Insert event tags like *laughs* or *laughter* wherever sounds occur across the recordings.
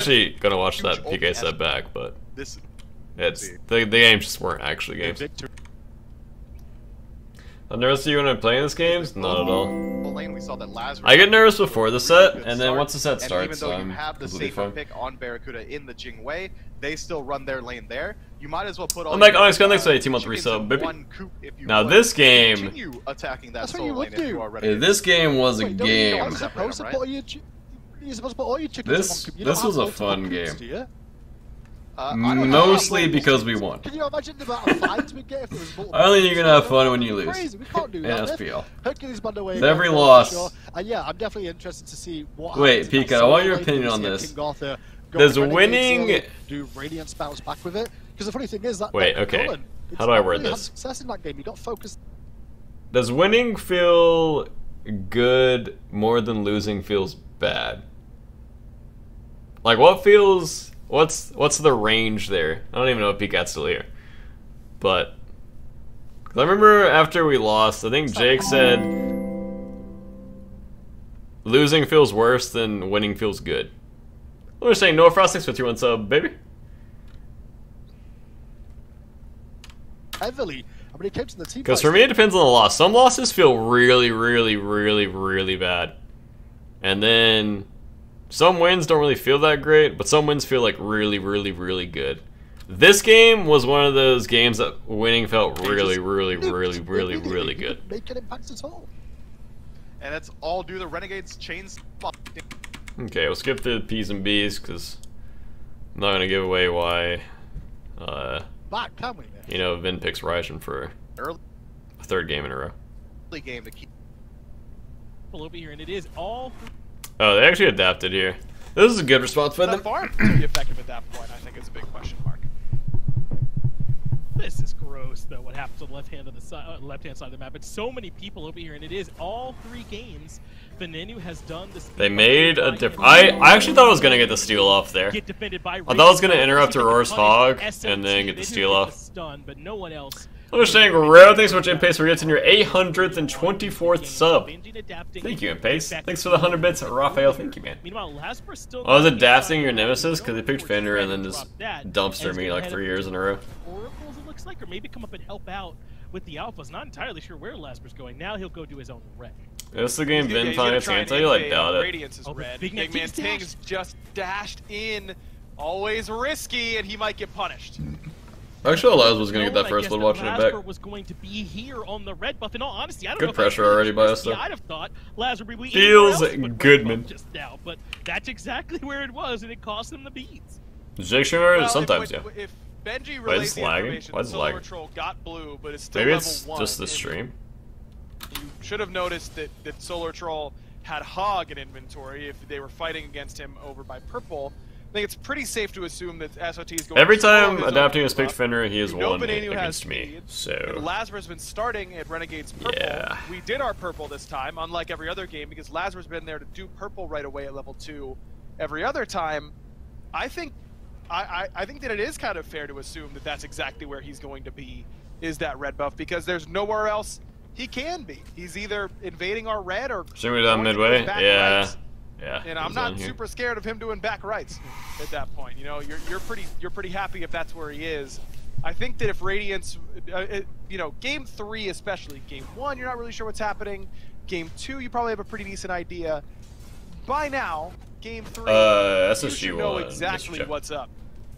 actually gonna watch that PK set back, but This it's the the games just weren't actually games. victory I'm nervous you when I'm playing these games? Not at all. lane, we saw that Lazarus. I get nervous before the set, and then once the set And starts, even though I'm you have the completely safer fine. pick on Barracuda in the Jing Wei, they still run their lane there. You might as well put all I'm like, oh, it's gonna next uh, team on three sub, baby. one coop if you Now this game- attacking that That's what you would lane if you do. are ready. This game was a Wait, don't you- you're game. Not supposed to all You're supposed to put all your chickens This- in one coop. You this was a fun game. Uh, I don't know. Mostly because we won. Can you imagine the amount of fights we get if there was multiple *laughs* I don't think you're gonna have fun when you lose. Crazy. We can't do *laughs* that. Liv. SPL. Hercules band away. With every again, for loss- Sure. And yeah, I'm definitely interested to see what. Wait, happens in that Pika, I want your opinion on this. King Arthur Does winning- early, Do Radiance bounce back with it? Because the funny thing is that. Wait, okay. Cullen, How do I not word really this? Success in that game. You got focused. Does winning feel good more than losing feels bad? Like what feels what's what's the range there? I don't even know if Picat's still here. But I remember after we lost, I think Jake said losing feels worse than winning feels good. We're saying no frost you one sub, baby. heavily. I mean, he came to the team. Because for me, it depends on the loss. Some losses feel really, really, really, really bad. And then some wins don't really feel that great, but some wins feel like really, really, really good. This game was one of those games that winning felt really, really, really, really, really good. Make an impact at all. And that's all due to Renegades chains. Okay, we'll skip the P's and B's because I'm not going to give away why, uh, Back, can we? you know, Vin picks Raijin for Early a third game in a row. game to keep. people over here, and it is all Oh, they actually adapted here. This is a good response by The them. farm to be effective at that point, I think, is a big question mark. This is gross, though. What happens on the left hand of the side, uh, left hand side of the map? It's so many people over here, and it is all three games. Venenu has done this. They made a different. I I actually thought I was gonna get the steal off there. Get defended by I thought I was gonna interrupt Aurora's hog and then get the steal off. Stun, but no one else. Understanding rare thanks so much Impace for getting your 800th and 24th sub. Thank you, and Impace. Thanks for the the 100 bits, Raphael. Thank you, man. Meanwhile, Lasper still. I was adapting your nemesis because they picked Fenrir and then to just dumpster me like three years in a row. Oracles, it looks like, or maybe come up and help out with the alphas. Not entirely sure where Lasper's going. Now he'll go do his own red. Is the game He's gonna- Vin he's gonna finance try anti? I invade doubt it. Radiance is Oh, but red. Big Big, Mac Man Ting's Ting's just dashed in. Always risky, and he might get punished. Mm-hmm. Actually, Elias was gonna get that first guess, blood that watching it Lasper back. was going to be here on the red buff. In all honesty, I don't Good know if pressure already by us, I'd have thought Lazar would be Feels anywhere else but good, red man. just now, but that's exactly *laughs* where it was, and it cost them the beats. Jake Schumer, Well, sometimes, if, yeah. If Benji Why is the it lagging? Why is Solar lagging? Troll got blue, but it's still Maybe level it's one. just the stream. You should have noticed that, that SoloOrTroll had Hog in inventory if they were fighting against him over by purple. I think it's pretty safe to assume that SOT is going Every time adapting has picked Fenrir, he has won against me. So Lazarus has been starting at Renegade's purple. Yeah. We did our purple this time, unlike every other game, because Lazarus has been there to do purple right away at level two. Every other time, I think, I, I, I think that it is kind of fair to assume that that's exactly where he's going to be, is that red buff, because there's nowhere else he can be. He's either invading our red or Should we down going midway? Yeah. rights. Yeah. And I'm not super scared of him doing back rights at that point. You know, you're, you're pretty you're pretty happy if that's where he is. I think that if Radiance, uh, uh, you know, game three especially, game one, you're not really sure what's happening. Game two, you probably have a pretty decent idea. By now, game three, Uh, you should know exactly. What's up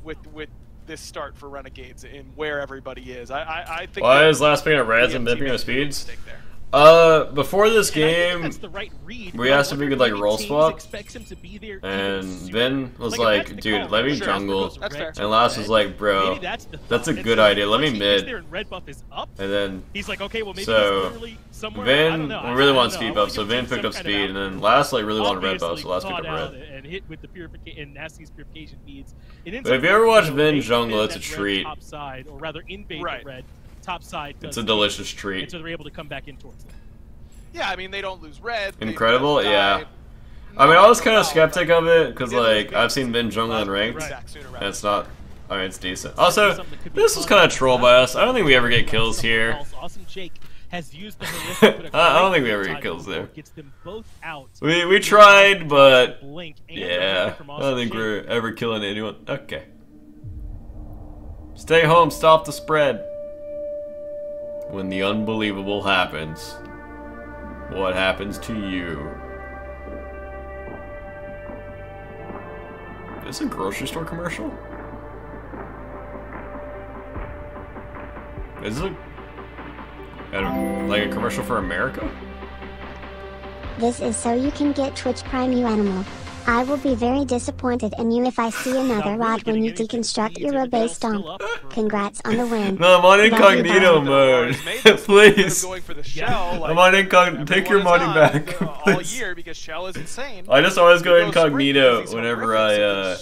with with this start for Renegades and where everybody is. I I, I think. Why is last picking up reds and then picking up speeds? there. Uh, before this And I think game, the right read. we asked if we could, like, roll Teams swap, him to be there and Ben was Like, like, dude, call, let me sure, jungle. goes That's red fair. And Last was like, bro, that's that's a good idea, let me once he gets mid. and red buff is up. And then He's like, okay, well maybe So, he's literally somewhere. I don't Vin know. Really I wanted speed buff, so it's Vin picked up speed, and then Last like really wanted red buff, so Last picked caught up red. And hit with the purification and Nasty's purification beads. It But if you ever being, watch you Vin jungle, it's a treat. Top side, or rather invade Right. The red top side. It's a delicious And treat. so they're able to come back in towards them. Yeah, I mean they don't lose red. Incredible, don't yeah. die. I mean, I was kind of skeptic of it because like I've seen Vin jungle in ranked, Right. Right. And it's not. I mean, it's decent. Also, Something that could be this was kind of troll by us. I don't think we ever get kills here. Awesome Jake has used the *laughs* heuristic. but don't think we ever get kills there. Gets them both out. We we tried, but Blink yeah, from I don't think we're ever killing anyone. Okay. Stay home. Stop the spread. When the unbelievable happens, what happens to you? Is this a grocery store commercial? Is it don't- like a commercial for America? This is so you can get Twitch Prime, you animal. I will be very disappointed in you if I see another rod when you deconstruct your the ball's base still stomp. Congrats on the win. No, *laughs* I'm on incognito bye. mode. Made *laughs* this instead Please. Going for the shell. I'm on incognito. Take your money back. *laughs* all please. year because shell is insane. I just always go He goes sprint incognito whenever I uh,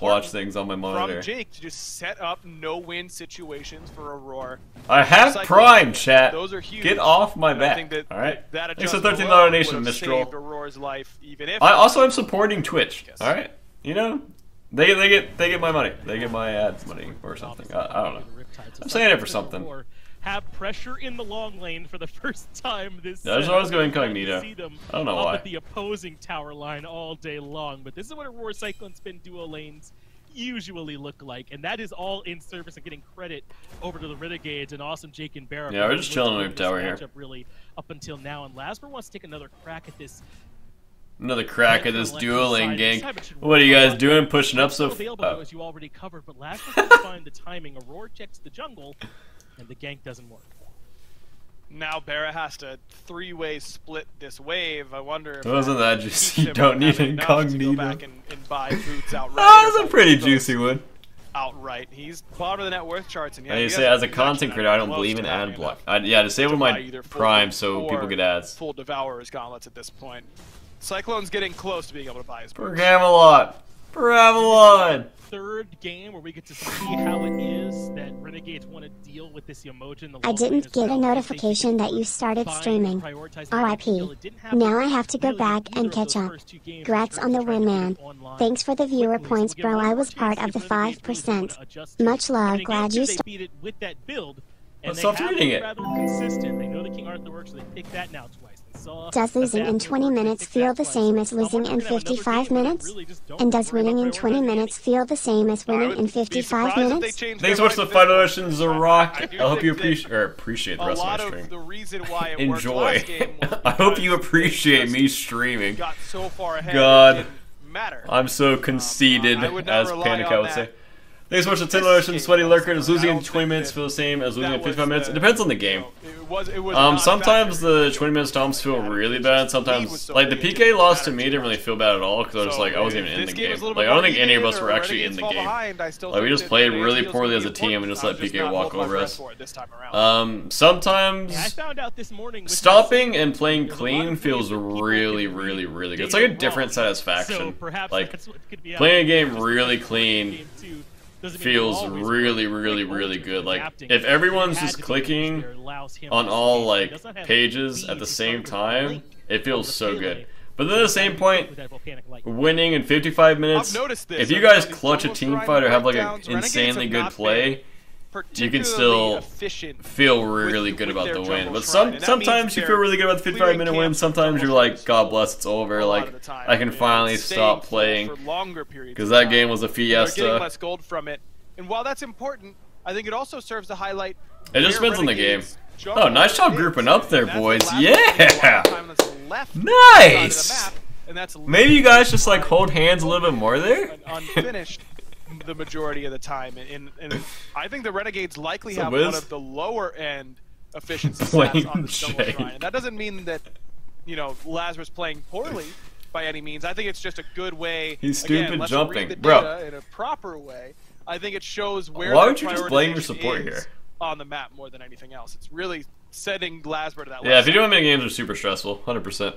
watch things on my From monitor. Jake to just set up no-win situations for Aurora. I have Cyclones, Prime, chat. Those are huge. Get off my And back. that, All right. that Thanks for 13 alone donation, would have Mistral. life, even if I also am supporting Twitch. All right. You know, they get they get they get my money. They get my ads money or something. I, I don't know. I'm saying it for something. Have pressure in the long lane for the first time this. Yeah, I just set. always go We're trying to incognito. see them I don't know up why. at the opposing tower line all day long, but this is what Aurora Cyclone Spin duo lanes usually look like, and that is all in service of getting credit over to the Renegades and awesome Jake and Barrett. Yeah, we're just chilling made tower here. Really, up until now, and Lasper wants to take another crack at this. Another crack at this dueling gang. This time it should What are you guys doing? Pushing up so? Still F- available, oh. as you already covered, but Lasper *laughs* can find the timing. Aurora checks the jungle, and the gank doesn't work. Now Barra has to three-way split this wave. I wonder if It wasn't that juicy. You don't need to incognito. Go back and, and buy boots outright. That was a pretty juicy one. Outright, he's bottom of the net worth charts, and yeah, I he say as a content creator, I don't believe in ad block. I, yeah, disable my Prime so people get ads. Full Devourer's gauntlets at this point. Cyclone's getting close to being able to buy his boots. Camelot. For Avalon. Third game where we get to see how it is that Renegades want to deal with this Yemoja. The I didn't get a notification that you started streaming. RIP. kill. It didn't happen Now I have to go back and catch up. first two games in Congrats on the win, man. Thanks for the viewer points, bro. I was part of the see if Renegades really 5%. wanna adjust to Much love, glad you it, they st- beat it with that build. And Let's they stop reading it. rather consistent. They know the King Arthur works, so they picked that now twice. They saw Does losing in 20 minutes feel the same as losing in if we're gonna have another 55 game where they minutes? really just don't And does winning in 20 minutes feel the same as winning in 55 surprised if they minutes? Thanks so much for the mind five this donations. The Rock. I do I hope you appreciate or appreciate the rest of lot my stream. the reason why it Enjoy. last game *laughs* was I hope you appreciate me streaming. Got so far ahead. God. It didn't matter. I'm so um, conceited, I would not as Panic I would say. Thanks so much 10 This donations. Sweaty Lurker is losing in 20 minutes feel the same as losing That in 55 minutes. It depends on the game. you know, It was, it was Um, sometimes the 20 minute stomps feel really bad. just speed was Sometimes, like the PK loss to me didn't really feel bad at all because I was like I wasn't even in the game game. was a little Like I don't think any of us were actually in the game. behind, I still Like, we just played really poorly as a team and just let PK walk over us. for it this time around. Um, sometimes I found out this morning. stopping and playing there's a lot clean feels ways that people really, really, really good. It's like a different satisfaction. Like that's what could be playing a game really clean game two doesn't feels really, work. really, Quick really good. Like if everyone's just clicking there allows him on all like does not have pages at the same time, it feels so good. But then at the same point, With that volcanic light. winning in 55 minutes, I've noticed this. if you guys clutch a team fight or have like an insanely good play, been can still efficient feel really with- good with about the win. But some sometimes you feel really good about the 55 minute win. Sometimes you're like, God bless, it's over. Like of the time, I can finally stop playing for longer periods because that game was a They're getting fiesta. less gold from it, and while that's important, I think it also serves to highlight. It just depends on the game. Oh, nice job grouping up there, boys. the last thing, a lot of Yeah. time that's left side of the Nice. map, and that's Maybe you guys just like hold hands a little bit more there. unfinished the majority of the time. And, and, I think the Renegades likely So have Wiz? one of the lower end efficiency *laughs* stats on the Jake. shrine. And that doesn't mean that, you know, Lazarus playing poorly by any means. I think it's just a good way. He's again, stupid let's jumping. read the Bro. in a proper way. I think it shows where Why would you just blame your support here? on the map more than anything else. It's really setting Glasper to that Yeah, left if you're side. doing mini games, are super stressful, 100. percent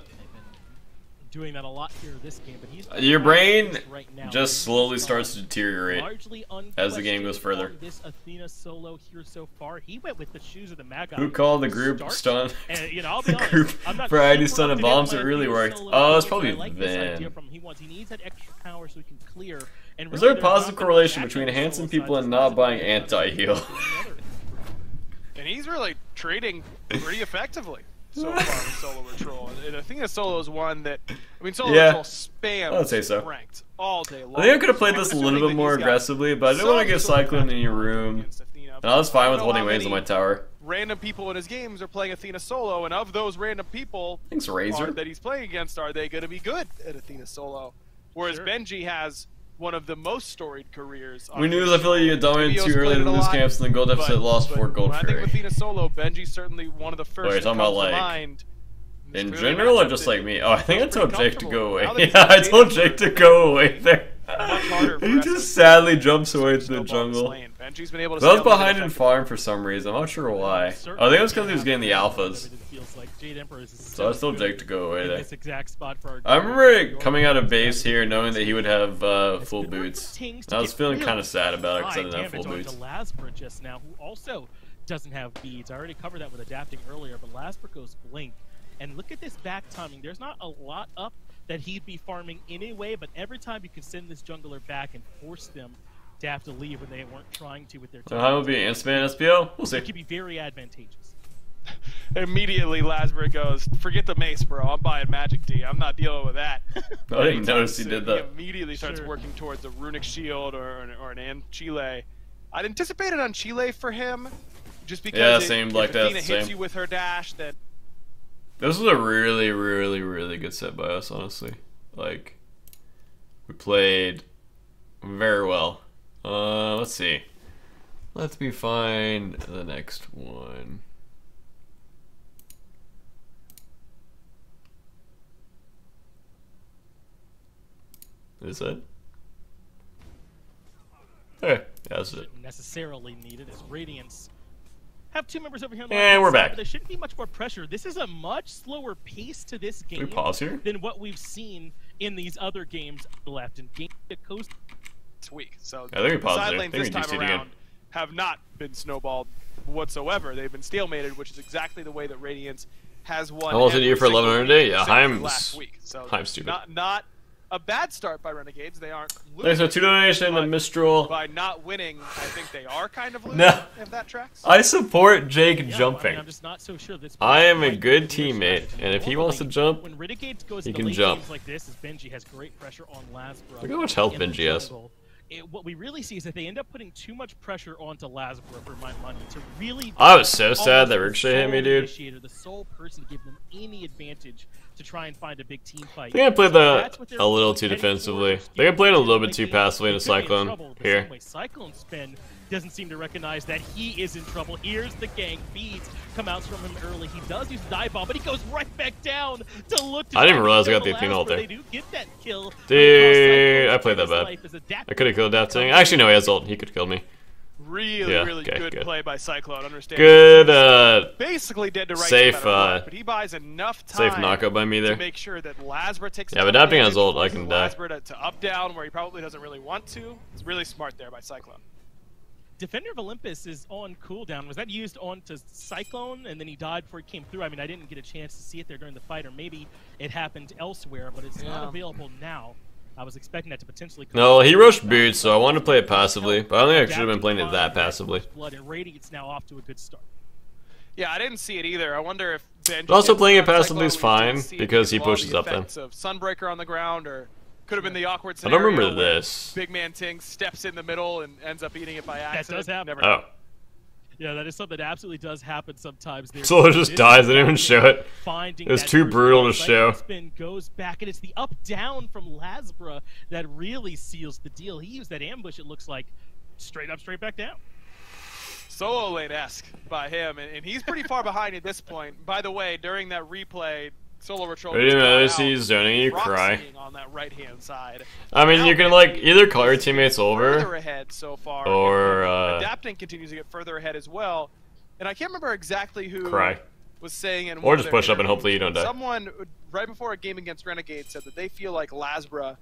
doing that a lot here this game, but he's Your brain right now. just slowly starts to deteriorate. largely as the game goes further. This Athena solo here so far, he went with the shoes of the Magi. Who called the group Start, stun? And you know, *laughs* I'll be The honest, group I'm not for stun up and to date on bombs, my it really worked. Oh, it's probably like Van. He wants he needs that extra power so he can clear. And Is there a positive correlation between handsome people and not buying anti-heal? *laughs* and he's really trading pretty effectively so *laughs* far with SoloOrTroll. And, and I think that Solo is one that I mean Solo Yeah. Patrol spams I'd say so. ranked all day long. I think I could have played this a little bit more aggressively, but I didn't want to get sort Cyclone in your room. Athena. And I was fine with I don't holding how waves on my tower. Random people in his games are playing Athena solo, and of those random people Thanks, are, Razor. that he's playing against, are they going to be good at Athena solo? Whereas Sure. Benji has one of the most storied careers. on We knew his I feel like you show. get dominated too early played in it a lose camps, and then gold deficit but- lost but for gold I think with Athena solo, Benji's certainly one of the first. Wait, talking about, to like, mind. In general, or just like me? Oh, I think I told Jake to go away. Now that *laughs* he's Yeah, I told Jake to go away there. *laughs* he just sadly jumps away to the jungle. lane. Benji's been able to So I was the behind in farm for some reason. I'm not sure why. Certainly I think it was because he was getting the alphas. Whatever it feels like. Jade Emperor So I told Jake to go away there. this exact spot for our I remember coming out of base here knowing that he would have uh, full boots. for Tings And to I was feeling kind of sad about it because I didn't have full boots. Lasper just now, who also doesn't have beads. I already covered that with adapting earlier, but Lasper goes blink. And look at this back timing. There's not a lot up that he'd be farming anyway, but every time you can send this jungler back and force them to have to leave when they weren't trying to with their So how would be an Instaman SPO? We'll see. it could be very advantageous. *laughs* Immediately, Lasbury goes, "Forget the mace, bro. I'm buying Magic D. I'm not dealing with that." *laughs* I didn't Anytime notice he did that. immediately starts Sure. working towards a runic shield or an, or an Ancile. I'd anticipated Ancile for him, just because Yeah, it, same, if like that, Athena hits same. you with her dash, that This was a really, really, really good set by us, honestly. Like, we played very well. Uh, let's see. Let me find the next one. Is it? Okay, that's it. Shouldn't necessarily need it as Radiance have two members over here on the And we're side, back. There shouldn't be much more pressure. This is a much slower pace to this Can game we pause here? than what we've seen in these other games left. And game that coast it's weak. So I think we the paused side it. Lanes this time DC'd again. around have not been snowballed whatsoever. They've been stalemated, which is exactly the way that Radiance has won. How much did every you for 1100 week day? Yeah, except for Heim's- last week. So Heim's stupid. Not not a bad start by Renegades. They aren't Thanks losing. for two donation to but Mistral. By not winning, I think they are kind of *laughs* losing. No. If that tracks. I support Jake Yeah, well, I jumping. mean, I'm just not so sure this I am a good teammate, and if he wants to jump, when Renegades goes he can jump. games like this, as Benji has great pressure on Lasbro. Look how much health in Benji has. It, what we really see is that they end up putting too much pressure onto Lasbro for my money to really. I was so sad that the Ricochet hit me, dude. the sole person to give them any advantage to try and find a big team fight. I think I played So the that's what they're a little too heading defensively. I towards. think I played a little bit too they- passively they into could in Cyclone here. same way Cyclone Spin doesn't seem to recognize that he is in trouble. Here's the gang Beads come out from him early. He does use dive bomb, but he goes right back down to look. To I didn't realize I got the Athena ult there. They do get that kill. but it costs Dude, I played that bad. life as Adapt- I could have killed that thing. Actually, no, he has ult. He could kill me. Really, Yeah, really okay, good, good. play by Cyclone. Understand? Good, uh, Basically dead to rights Safe, no matter what, uh, but he buys enough time safe knockup by me to there. make sure that Lasbra takes. Yeah, but adapting on advantage, Zolt, I forces can die. Lasbra to, to up down where he probably doesn't really want to. It's really smart there by Cyclone. Defender of Olympus is on cooldown. Was that used onto Cyclone and then he died before he came through? I mean, I didn't get a chance to see it there during the fight, or maybe it happened elsewhere, but it's not available now. I was expecting that to potentially. No, he rushed boots, so I wanted to play it passively, but I don't think I should have been playing it that passively. Blood and Radiant's now off to a good start. Yeah, I didn't see it either. I wonder if Benji. But also playing it passively is fine, because he pushes up then. Of Sunbreaker on the ground, or could have been the awkward I don't remember this. Big man Ting steps in the middle and ends up eating it by accident. That does happen. Never know. Oh. Yeah, that is something that absolutely does happen sometimes. There's Solo just this dies, they didn't even show it. Finding It was too brutal to Cyclone show. Spin goes back, and it's the up down from Lasbra that really seals the deal. He used that ambush. It looks like straight up, straight back down. solo lane esque by him, and, and he's pretty far *laughs* behind at this point. By the way, during that replay, SoloOrTroll. Wait a minute, he's zoning, you cry. on that right hand side. I mean, you can, like, either call your teammates over, ahead so far, or, uh, adapting continues to get further ahead as well. And I can't remember exactly who cry. was saying in Or just push up and hopefully you don't die. Someone right before a game against Renegade said that they feel like Lasbra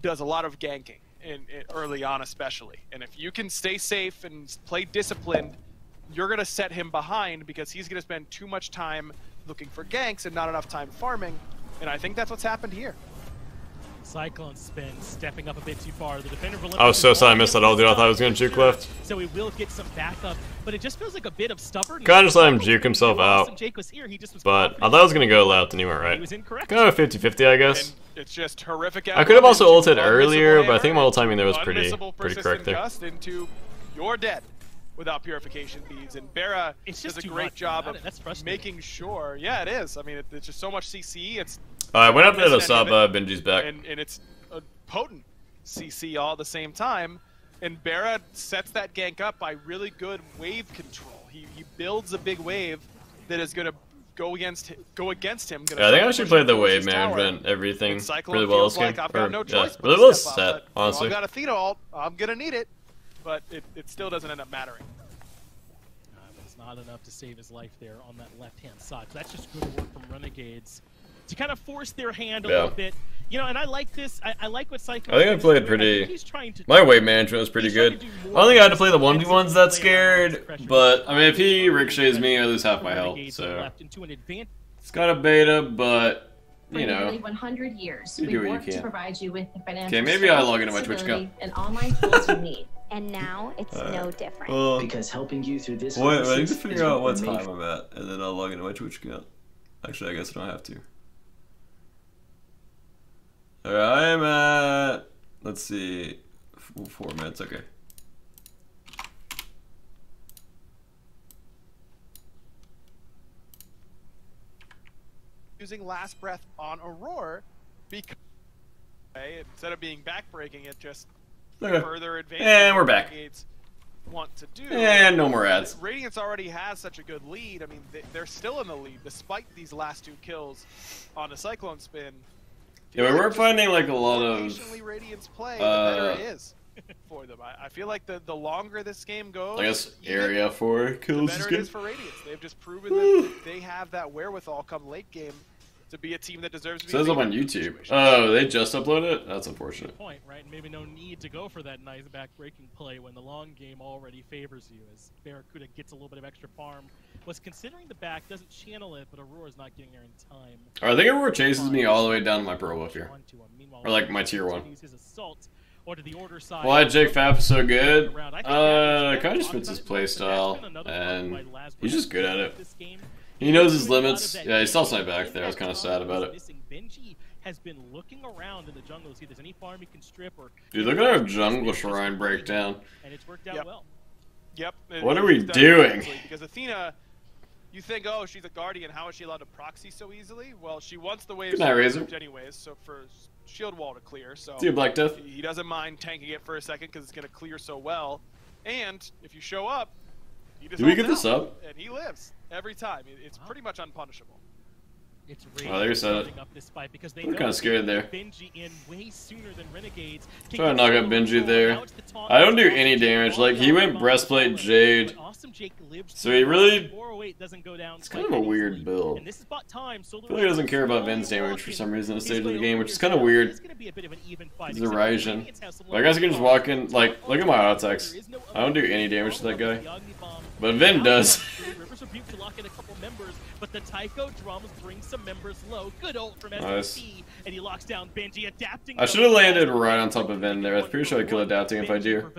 does a lot of ganking in, in early on, especially. And if you can stay safe and play disciplined, you're gonna set him behind because he's gonna spend too much time looking for ganks and not enough time farming. And I think that's what's happened here. Cyclone spin, stepping up a bit too far. The defender of Olympus I was so sorry I missed him that all, dude. I thought I was gonna juke left. so we will get some backup. But it just feels like a bit of stubbornness. Kinda just let him juke himself out. Jake was here. He just was But I thought I was gonna go left and he went He right. was incorrect. Kind of 50-50, I guess. And it's just horrific. I could have also ulted earlier, but I think my hammer, ult timing there was pretty pretty correct there. Into you're dead without purification beads. And Bera It's does a great much, job man. of That's making sure. Yeah, it is. I mean, it, it's just so much CC. It's Uh, I went up there to Missing stop any uh, Benji's back. and and it's a potent CC all at the same time. And Bera sets that gank up by really good wave control. He, he builds a big wave that is going to go against go against him. gonna Yeah, I think I should actually push played him the wave his tower. management, everything And Cyclone really well feels this game. like I've got Or, no yeah, choice but really to well step up, set, but, honestly. I've got Athena ult. I'm gonna need it, but it, it still doesn't end up mattering. Uh, but it's not enough to save his life there on that left-hand side. So that's just good work from Renegades to kind of force their hand a Yeah. little bit. You know, and I like this. I, I like what Cyclone. I think I played doing. pretty- he's trying to My wave management was pretty good. I don't think I had to play the 1v1s that defensively play around scared, but I mean, if he ricochets me, I lose half my health, Renegades so. left into an advantage. It's kind of beta, but, For you nearly know. 100 years, you we do what you to can. provide you with the financial Okay, maybe I'll log into my Twitch account. and online tools you need. And now it's Alright. no different. Well, Because helping you through this wait, I need to figure out what time I'm at, and then I'll log into my Twitch account. Actually, I guess I don't have to. Alright, I'm at. Let's see. f- Four minutes, okay. Using last breath on Aurora because instead of being backbreaking, it just Okay. further advances. And we're back. Want to do. And no more ads. Radiance already has such a good lead. I mean, they- they're still in the lead despite these last two kills on a Cyclone spin. Yeah, we were finding like a the lot of. Radiance play, uh, the better it is *laughs* for them. I, I feel like the the longer this game goes, I guess area four the kills is better it good. is for Radiance. They've just proven that they have that wherewithal come late game to be a team that deserves to be. Says up favored on YouTube. situations. Oh, they just uploaded it? That's unfortunate. point, right? And maybe no need to go for that nice back-breaking play when the long game already favors you, as Barracuda gets a little bit of extra farm. Was considering the back, doesn't channel it, but Aurora's not getting there in time. I think Aurora chases me all the way down to my pro buff here. Onto him. Meanwhile, Or, like, my tier one. continues His assault onto the order side. Why Jake Fap is so good? Around. Uh, kind of just fits his That's play style, and part why Lazarus he's just good at it. This game. He knows his Doing a lot of limits. Yeah, he saw damage my back there. I was kind of sad about it. missing. Benji has been looking around in the jungle to see if there's any farm he can strip or. Dude, look at our jungle shrine breakdown. And it's worked out Yep. well. Yep. and What are we doing? Because Athena, you think, oh, she's a guardian. How is she allowed to proxy so easily? Well, she wants the waves Good night, removed anyways. So for shield wall to clear, so See you, Black Death. he doesn't mind tanking it for a second because it's gonna clear so well. And if you show up, he just Did we holds get this up? And he lives every time. It- It's pretty much unpunishable. It's Oh, there you said it. starting up this fight because they I'm kinda scared there. Benji in way sooner than Renegades. Try to knock out Benji there. now it's the taunt I don't do any damage, like, he went breastplate Jade. Awesome Jake lives So he really. Oh doesn't go down it's kind of a weird build. And this is bought time, so I feel like he doesn't care about Vin's damage for some reason at this stage of the game, which is kind of weird. It's a bit of an even fight. It's except Eurasian. Radiance have some But I guess I can just walk in, like, look at my auto attacks. There is no I don't do any damage to that guy. the Agni Bomb. But Vin does. Comes through, Rivers Rebuke to lock in a couple members, but the Taiko drums bring some members low. Good ult from Nice. And he locks down Benji, adapting. I should have landed right on top of Vin there. I'm pretty sure I kill adapting if I do.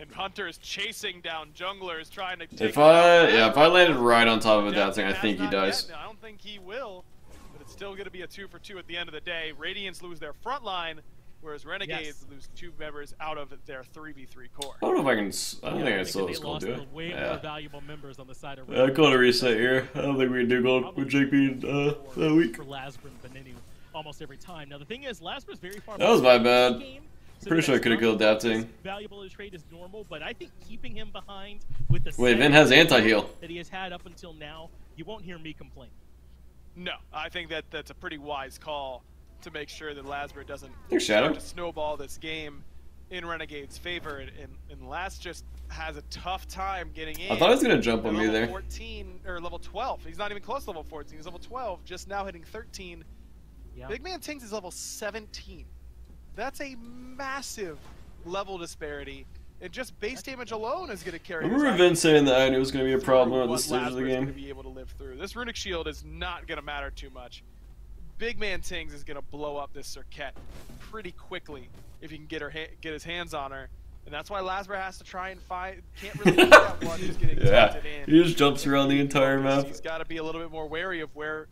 And Hunter's chasing down junglers trying to. Take If I, out. yeah, if I landed right on top of Adapting adapting, I think he not dies. yet. I don't think he will, but it's still going to be a two for two at the end of the day. Radiance lose their front line, whereas Renegades Yes. lose two members out of their 3v3 core. I don't know if I can. s- I don't think I can still they this gold, lost do the way I? more valuable members on the side of Yeah, I call it a reset here. I don't think we can do gold with Jake being uh, that week. for Lasbrin Beninu almost every time. Now the thing is, Lasbrin's very far. That was my bad. game, so Pretty sure I could have killed round adapting. Valuable to trade is normal, but I think keeping him behind with the Wait, Vin has anti-heal. that he has had up until now, you won't hear me complain. No, I think that that's a pretty wise call to make sure that Lasber doesn't Thanks, Shadow. start to snowball this game in Renegade's favor, and, and, and Last just has a tough time getting in. I thought he was gonna jump at on me level there. 14 or level 12. He's not even close to level 14. He's level 12, just now hitting 13. Yeah. Big Man Tings is level 17. That's a massive level disparity. And just base damage alone is going to carry. I carry. remember this Vin saying that I knew it was gonna be a problem at what this stage of the game. gonna be able to live through. This runic shield is not going to matter too much. Big Man Tings is going to blow up this Circuit pretty quickly if he can get her ha- get his hands on her. And that's why Lasber has to try and find. Can't really *laughs* do that one who's getting Yeah, taunted in. he just jumps around the entire map. He's got to be a little bit more wary of where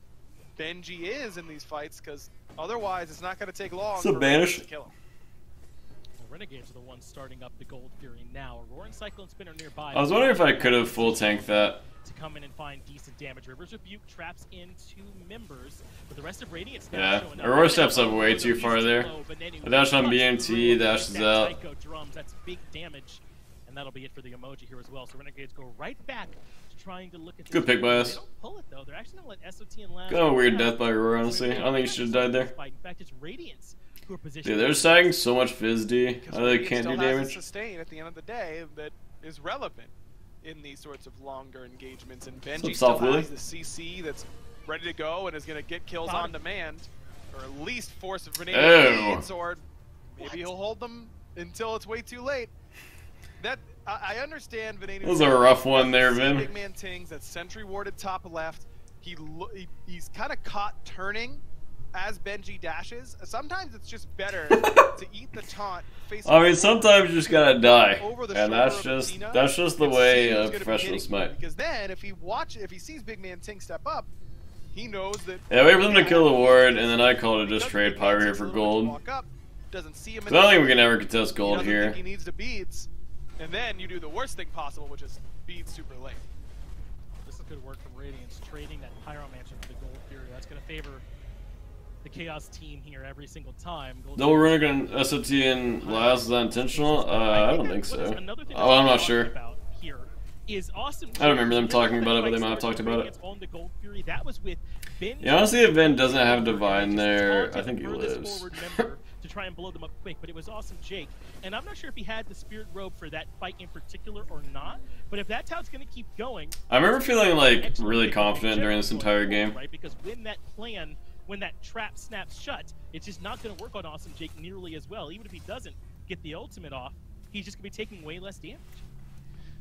Benji is in these fights, because otherwise it's not going to take long What's up, for Banish? to kill him. Renegades are the ones starting up the Gold Fury now. A Roaring Cyclone Spinner nearby. I was wondering if I could have full tanked that. to come in and find decent damage. Rivers Rebuke traps in two members, but the rest of Radiant's Yeah. Aurora steps up way too far there. low, but then he A dash on BMT, dashes out. Taiko drums. That's big damage, and that'll be it for the Yemoja here as well. So Renegades go right back to trying to look at. Good pick by us. Pull it though. They're actually gonna let SOT and Lab. Kind of a weird death by Aurora, honestly. I don't think he should have died there. In fact, it's Radiance who are. Dude, they're sagging so much Fizz D. I really Radiant can't do still has damage. sustain at the end of the day that is relevant in these sorts of longer engagements. And up, Benji still Soft Willy? has the CC that's ready to go and is going to get kills Bottom. on demand, or at least force a Ew. grenade leads, or maybe he'll hold them until it's way too late. That I, I understand Venenu. That was a rough one there, See Vin. Big man Tings, that sentry warded top left. He, he he's kind of caught turning as Benji dashes. Sometimes it's just better *laughs* to eat the taunt. Facing I mean, sometimes you just gotta die, over the and that's just Athena that's just the way who's of professional smite. Because then, if he watch, if he sees Big Man Ting step up, he knows that. Yeah, wait for them to kill the ward, and then I call it He just trade think Big Man Pyre here for a little bit gold. Up, doesn't see him. So I don't think we can fight. ever contest gold doesn't here. Think he needs the beads, and then you do the worst thing possible, which is beat super late. This is good work from Radiance, trading that Pyromancer for the Gold Fury. That's going to favor the Chaos team here every single time. Gold Double Fury- runic on SOT and last is that intentional? Uh, I don't think that what is so. Oh, I'm not sure. Here is awesome. I don't remember them talking about it, but they might have talked about it. Radiance On the Gold Fury, that was with Ben. Yeah, honestly, if Ben doesn't have Divine there, I think he lives. forward *laughs* member to try and blow them up quick, but it was awesome Jake. And I'm not sure if he had the spirit robe for that fight in particular or not, but if that's how it's going to keep going, I remember feeling like really confident during this entire game. right? Because when that plan, when that trap snaps shut, it's just not going to work on Awesome Jake nearly as well. Even if he doesn't get the ultimate off, he's just going to be taking way less damage.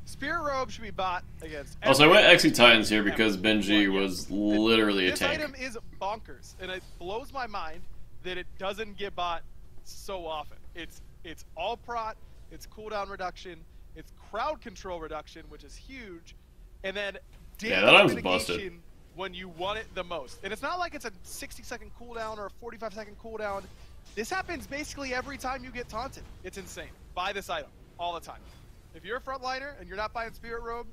Spirit robe should be bought against. Also, I went Exy Titans here because Benji was literally a This item is bonkers, and it blows my mind that it doesn't get bought so often. It's it's all prot, it's cooldown reduction, it's crowd control reduction, which is huge, and then Yeah, damage that item's busted. Mitigation when you want it the most. And it's not like it's a 60 second cooldown or a 45 second cooldown. This happens basically every time you get taunted. It's insane. Buy this item all the time. If you're a frontliner and you're not buying Spirit Robe,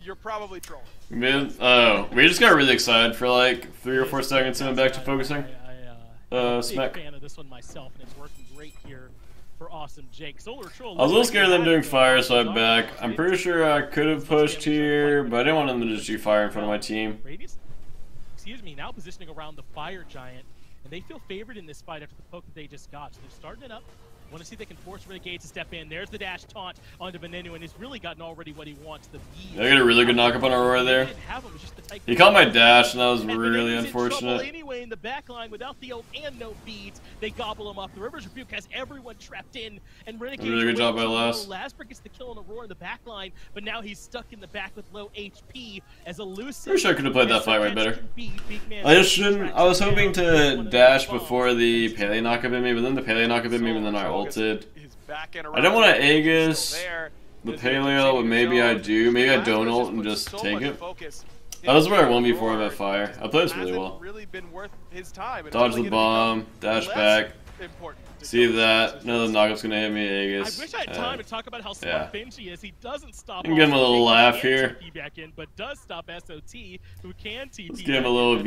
you're probably trolling. Man, oh, we just got really excited for like three or four seconds and then back to focusing. I, I, Uh, I'm a big smack. fan of this one myself, and it's working great here for Awesome Jake. SoloOrTroll. I was a little scared of them doing fire, so I dog back. I'm pretty sure I could have pushed here, but I didn't want them to just do fire in front of my team. Radius, excuse me, now positioning around the Fire Giant, and they feel favored in this fight after the poke that they just got. So they're starting it up. Want to see if they can force Renegade to step in. There's the dash taunt onto Venenu, and he's really gotten already what he wants. The bead. I got a really good knock-up on Aurora there. Didn't have him, just the type He caught my dash, and that was and really in unfortunate. Anyway, in the back line without the ult and no beads, they gobble him up. The Rivers Rebuke has everyone trapped in, and Renegade. Really good job by Las. Las. Lasper gets the kill on Aurora in the back line, but now he's stuck in the back with low HP as elusive. Pretty sure I could have played that fight way better. Be. I just shouldn't. I was hoping to One of those dash before the Pele knock up at me, but then the Pele knock up at me, and then I Soul gets ulted. his back end I don't want to Aegis the Does he continue Paleo, but maybe? I do. Maybe I don't ult and just take it. That was where I into 1v4 Aurora. that fire. I played this really well. really been worth his time. It's Dodge the bomb, dash back. See that? Another knockup's gonna hit me, I wish I had time to talk about how smart. Benji is. He doesn't stop. You can give him a little laugh here. Back in, but does stop SOT, who can TP. Let's give him a little.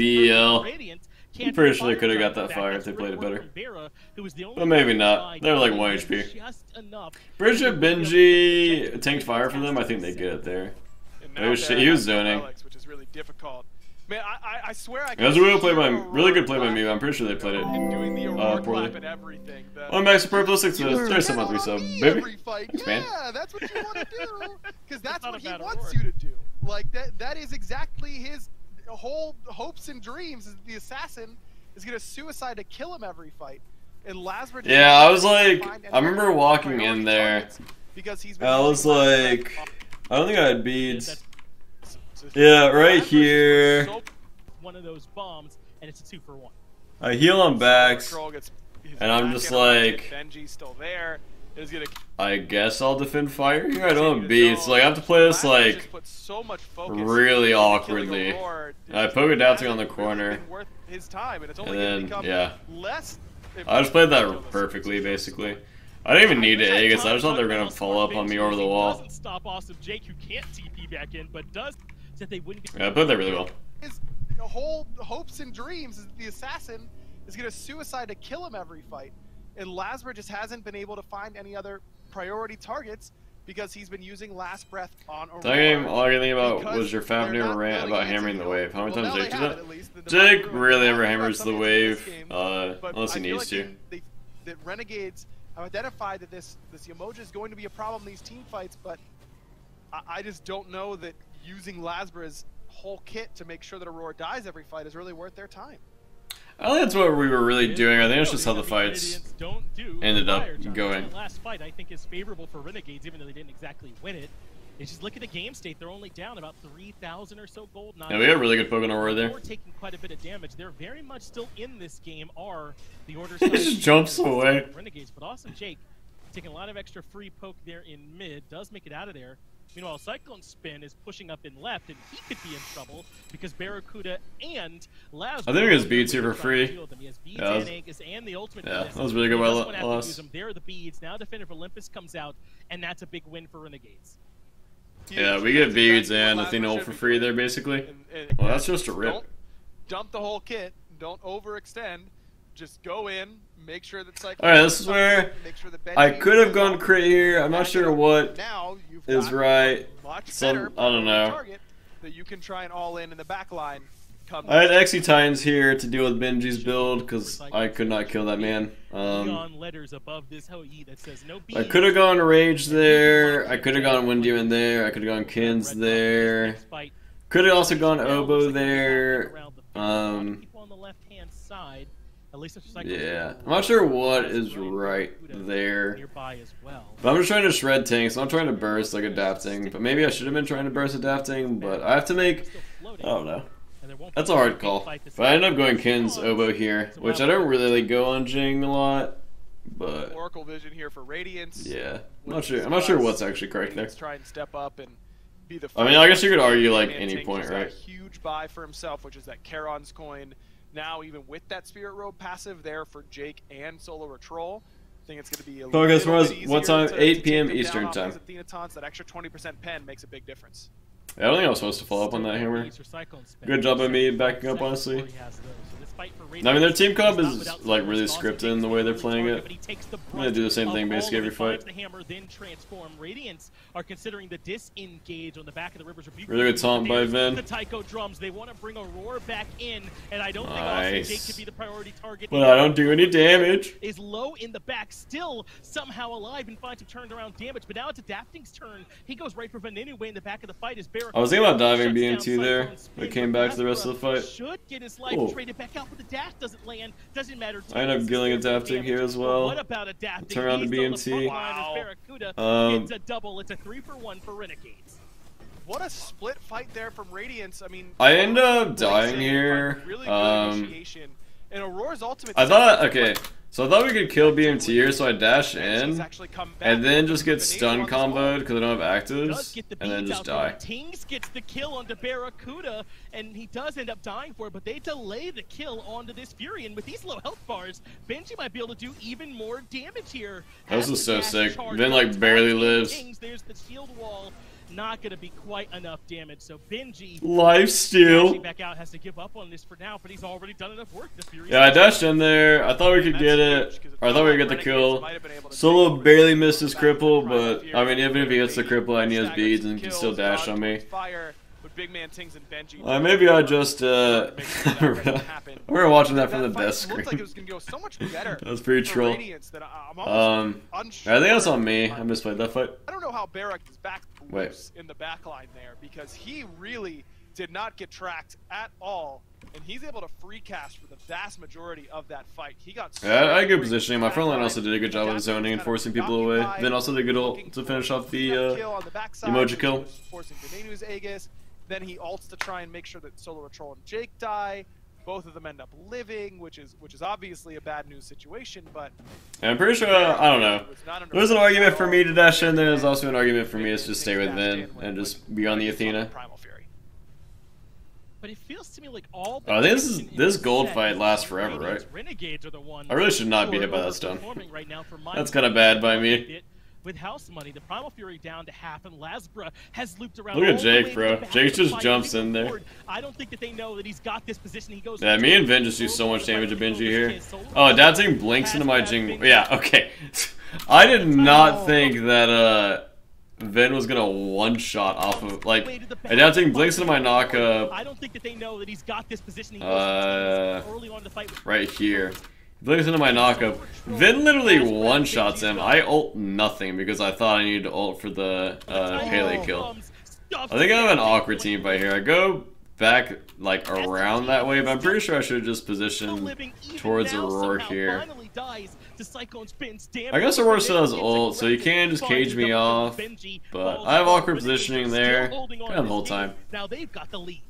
Radiant I'm can't pretty sure they could have got that back. fire if That's they played it better. Vera, who was the only But maybe not. They were like to one HP. Just enough. Pretty sure Benji tanked fire for them. I think they get it there. And He now was- he was zoning. which is really difficult. Man, I, I, I swear I. That was a real play by, really good play by me. I'm pretty sure they played it. and doing the uh, Aurora poorly. clap and everything. I'm back Superfluous Six. You There's get some on monthly sub, baby. Every fight. *laughs* Yeah, that's what you want to do. Because that's what he wants Aurora. you to do. Like that. That is exactly his whole hopes and dreams. Is the assassin is gonna suicide to kill him every fight. And Lasper. just Yeah, I was like, I remember walking in there. targets Because he's been I was like, I don't think I had beads. Yeah, right here. one of those bombs, and it's a two for one. I heal on backs. Troll gets his and I'm just end around it, like- Benji's still there. Is gonna I guess I'll defend fire here. I don't have beats, like, I have to play this like so really awkwardly. I poke it adapting on the corner. worth his time, and it's only And then, yeah. less. I just played that perfectly, basically. I didn't even need to wish I Aegis. I just thought they were gonna follow up on me over the wall. Stop Awesome Jake, who can't TP back in, but does said they wouldn't. Yeah, I played that really well. His whole hopes and dreams is that the assassin is gonna suicide to kill him every fight, and Lasber just hasn't been able to find any other priority targets because he's been using Last Breath on Aurora. That game, all I can think about was your they're rant about hammering the wave. How many Well, times now Jake they does have it, that? at Jake really ever hammers the something to do with wave, game, uh, unless he needs like to. They, they, that Renegades have identified that this this Yemoja is going to be a problem in these team fights, but I, I just don't know that using Lasbra's whole kit to make sure that Aurora dies every fight is really worth their time. I think that's what we were really doing. I think it's just how the fights. Renegades don't do ended up going. Last fight, I think, is favorable for Renegades, even though they didn't exactly win it. It's just look at the game state; they're only down about three thousand or so gold. Yeah, we had really good poke on Aurora there. They're taking quite a bit of damage. They're very much still in this game. Are the orders? *laughs* He just jumps away. Renegades, but also Jake taking a lot of extra free poke there in mid does make it out of there. Meanwhile, Cyclone Spin is pushing up in left, and he could be in trouble because Barracuda and Lazarus. I think he has beads here for free. He has beads Yeah, that was- and the ultimate. yeah, that was really good He by doesn't La- wanna have to Las. use them. There are the beads. Now Defender of Olympus comes out, and that's a big win for Renegades. Yeah, we get beads and what Athena ult for free there, basically. And- and- Well, that's just a rip. Don't dump the whole kit. Don't overextend. Just go in. Make sure that Cyclone. Alright, this is where Make sure that I could have gone on. crit here. I'm not sure you- what Now you've is right. much Some- I don't know. target that you can try and all in in the back line. I had Exy Titans here to deal with Benji's build because I could not kill that man. Um, Neon letters above this Hoi that says no beads. I could have gone Rage there. I could have gone Wind Demon there. I could have gone Qin's there. Could have also gone Now, Oboe there. around the field. A lot of Um, people on the left-hand side. At least if Cyclone's Yeah, I'm not sure roll what past is Ray right there. Nearby as well. But I'm just trying to shred tanks. I'm not trying to burst like adapting. But maybe I should have been trying to burst adapting. But I have to make. I don't know. and there won't That's a hard call. But I end up going time. Qin's Oboe here, which I don't really go on Jing a lot. But Oracle Vision here for Radiance. yeah, I'm not sure. I'm not sure what's actually correct there. Try and step up and be the. I mean, I guess you could argue, like, any point, right? A huge buy for himself, which is that Charon's coin. Now, even with that Spirit Robe passive there for Jake and SoloOrTroll, I think it's going to be a Focus little was- bit what easier time? 8 p.m. Eastern time. Athena taunts. That extra 20% pen makes a big difference. I don't think I was supposed to follow up on that hammer. Good job by me backing up, honestly. I mean, their team comp is, like, really scripted in the way they're playing it. I'm gonna do the same thing basically every fight. The hammer then transform. Radiance are considering the disengage on the back of the Rivers Rebuke. Really good taunt by Ven. The Taiko drums. They want to bring Aurora back in, and I don't Nice. think Jake could be the priority target. But I don't do any damage. Is low in the back, still somehow alive and finds some turned around damage. But now it's Adapting's turn. He goes right for Ven anyway in the back of the fight. Barracuda I was thinking about diving BM2 there, but came back to the rest of the fight. Should get his life traded back out, but the dash doesn't land. Doesn't matter. I end up Texas killing is adapting here as well. What about adapting? Turn around to He's on the BMT. front Wow. Barracuda Um, gets a double. It's a three for one for Renegades. What a split fight there from Radiance. I mean, I end up dying here. Really good Um, initiation. And Aurora's ultimate. I thought, okay, so I thought we could kill BMT here, so I dash in, actually come back and then just get stun eight on the comboed because I don't have actives, get the and then just die. Tings gets the kill onto Barracuda, and he does end up dying for it, but they delay the kill onto this Fury. And with these low health bars, Benji might be able to do even more damage here. This Has was so sick. up, like, barely lives. Tings, there's the shield wall. Not going to be quite enough damage, so Benji Life steal. back out has to give up on this for now, but he's already done enough work. Yeah, I dashed in there. I thought we could get it. Or I thought we could get the kill. Solo barely missed his cripple, but I mean, even if he gets the cripple, I need his beads and can still dash on me. Big man Tings and Benji. Uh, maybe I just, uh, we're watching that from the That fight desk Looked like it screen. gonna go so much *laughs* better. That was pretty troll. Radiance that I- I'm Um. I think that's on me. I misplayed that fight. I don't know how Barak is back Wait. in the back line there because he really did not get tracked at all, and he's able to free cast for the vast majority of that fight. He got. so Yeah, I had good positioning. My front line also did a good job of zoning and forcing people away. Then also did a good ult looking to finish off the uh, kill on the backside, emoji kill. Was Forcing Venenu's Aegis. Then he ults to try and make sure that SoloOrTroll and Jake die. Both of them end up living, which is which is obviously a bad news situation. But And I'm pretty sure, uh, I don't know. it was There's an argument for me to dash in. There's also an argument for me to just stay with dashed Vin and just be on the Athena. Primal Fury. But it feels to me like all. Oh, this is- this gold fight lasts forever, right? Renegades are the ones I really should not be who hit by that stun. overperforming Right now for my That's kinda bad by me. With house money, the Primal Fury down to half, and Lasbra has looped around. Look at Jake, bro. Jake just jumps in there. I don't think that they know that he's got this position. He goes. Yeah, me and Vin just do so much damage to Benji here. Oh, fight. Dancing blinks into my Jing. Yeah, okay. *laughs* I did not think that uh Vin was gonna one shot off of like Way to the. Adapting blinks into my knockup I don't think that they know that he's got this position. He goes Uh, early on in the fight right here. Blinks into my knockup. Vin literally one shots him. I ult nothing because I thought I needed to ult for the uh, Pele kill. I think I have an awkward team fight here. I go back like around that way, but I'm pretty sure I should have just positioned towards Aurora here. I guess Aurora still has ult, so you can just cage me off, but I have awkward positioning there kind of the whole time. Now they've got the lead.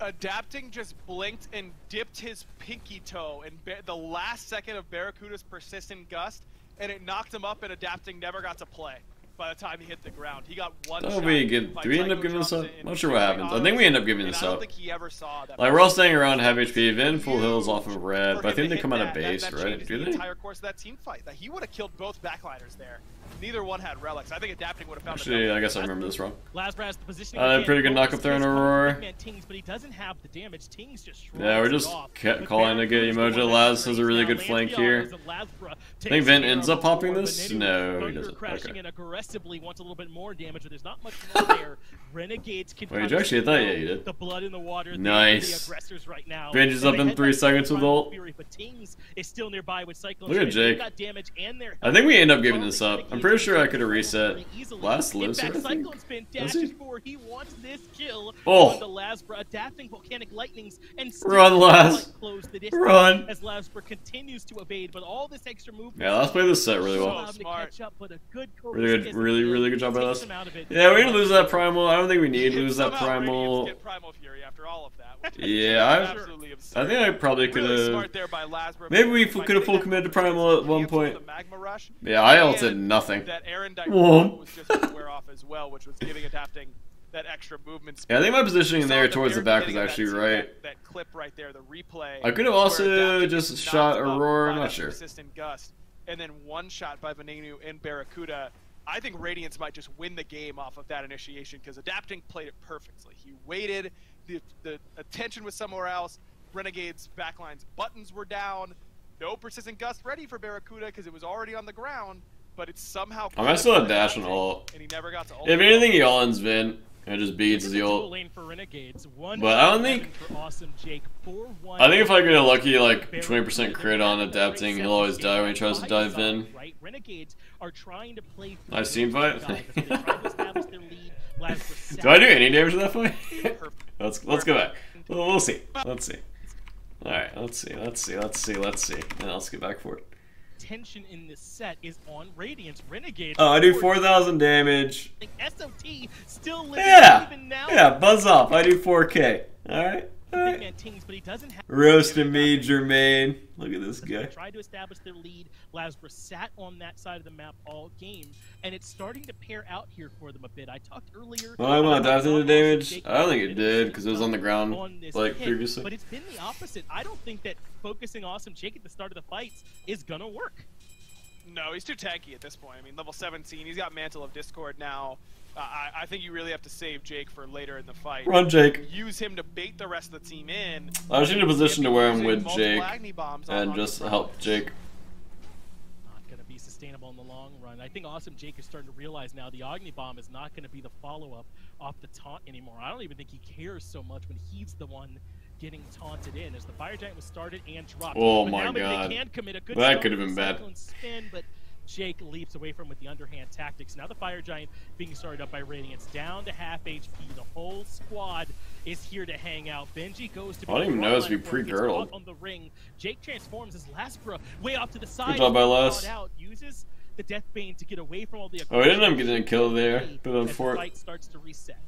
Adapting just blinked and dipped his pinky toe in ba- the last second of Barracuda's persistent gust, and it knocked him up. And Adapting never got to play by the time he hit the ground. He got one. Oh, we by do we end up giving this up? in Not sure what happens. I think we end up giving this I don't up. think he ever saw that. Like we're all staying around half HP. Vin full hills off of red, but I think they come out of that, that- base, that right? Do the they? entire course of that team fight. That he would have killed both backliners there. Neither one had relics. I think adapting would have found. Actually, I guess I remember this wrong. Lasbra the positioning. Uh, again, pretty good focus knockup there on is coming Aurora. Man Tings, but he doesn't have the damage. Tings just Yeah, we're just ca- calling to get Barracuda's the Emoji. one Laz has a really good flank here. I Think Vent ends up popping Aurora, this? No, he doesn't. crashing Okay. in aggressively wants a little bit more damage, but there's not much more *laughs* there. Renegades can Wait, you actually hit that? Yeah, you did. The blood in the water. Nice. The aggressors right. Benji's up in three seconds with Primal ult. Fury, but Tings is still nearby with Cyclone Look at Jake. got damage and their I think we end up giving this up. I'm Renegades pretty sure I could have reset pretty easily. last loser, fact, I think. Cyclone Spin Was dashes he? wants this kill Oh. on the Lasbra, adapting volcanic lightnings and still Run, can't Laz. close the distance Run. as Lasbra continues to evade, but all this extra movement. Yeah, let's play this set really well. allowed him to smart. up, but a good Really good, really, really good job by takes us. him out of it. Yeah, we didn't lose that primal. I don't think we need to lose that primal. Primal Fury after all of that. Yeah, I- I think I probably could have. smart there by Lasbra. Maybe we could have full getting committed to primal at one point. The magma rush. Yeah, I and ulted nothing. That Aaron Whoa. was just going to wear off as well, which was giving adapting that extra movement speed. Yeah, I think my positioning You there towards the back was actually that right. That, that clip right there, the replay. I could have also just shot Aurora, I'm not sure. Persistent gust, and then one shot by Venenu and Barracuda. I think Radiance might just win the game off of that initiation because Adapting played it perfectly. He waited, the, the attention was somewhere else. Renegade's backlines buttons were down. No persistent gust ready for Barracuda because it was already on the ground, but it's somehow. I might still have clipped dash and Adapting, ult. And he never got to ult. If anything, he all ends Vin. And just beats the is a dual ult. Renegades. One But I don't think- for awesome Jake. Four one. I think if I get a lucky like 20% crit on adapting, he'll always die when he tries to dive in. Right, Renegades are trying to play. Nice team fight. They try to establish their lead. Lasbra *laughs* Do I do any damage in that fight? Perfect. *laughs* *laughs* let's let's go back. We'll, we'll see. Let's see. All right, let's see. Let's see. Let's see. Let's see. And let's get back for it. Tension in this set is on Radiance. Renegade. Oh, I do 4,000 damage. SOT still living Yeah. even now. Yeah, buzz off. I do 4K. All right. All Big right. man Tings, but he doesn't have. Roasting me, Jermaine. Look at this They guy. tried to establish their lead. Lasbra sat on that side of the map all game, and it's starting to pair out here for them a bit. I talked earlier. Well, I want about to dive into how damage. I don't think it did because it was on the ground on like pick, previously. But it's been the opposite. I don't think that focusing Awesome Jake at the start of the fights is gonna work. No, he's too tanky at this point. I mean, level 17. He's got Mantle of Discord now. Uh, I, I think you really have to save Jake for later in the fight. Run, Jake. Use him to bait the rest of the team in. I was in a position to where I'm with Jake Agni bombs and just help Jake. Not gonna be sustainable in the long run. I think Awesome Jake is starting to realize now the Agni Bomb is not gonna be the follow-up off the taunt anymore. I don't even think he cares so much when he's the one getting taunted in as the Fire Giant was started and dropped. Oh but my now maybe God. They can commit a good That could have been bad. Spin, but Jake leaps away from with the underhand tactics. Now the Fire Giant being started up by Radiance down to half HP. The whole squad is here to hang out. Benji goes to I don't even the know it's frontline be before he pre-girdled. on the ring. Jake transforms as Lasbra way off to the side. Good job by Caught Les. Out, uses the Death Bane to get away from all the. Oh, he didn't end up getting a kill there. as But the unfor- fight starts to reset.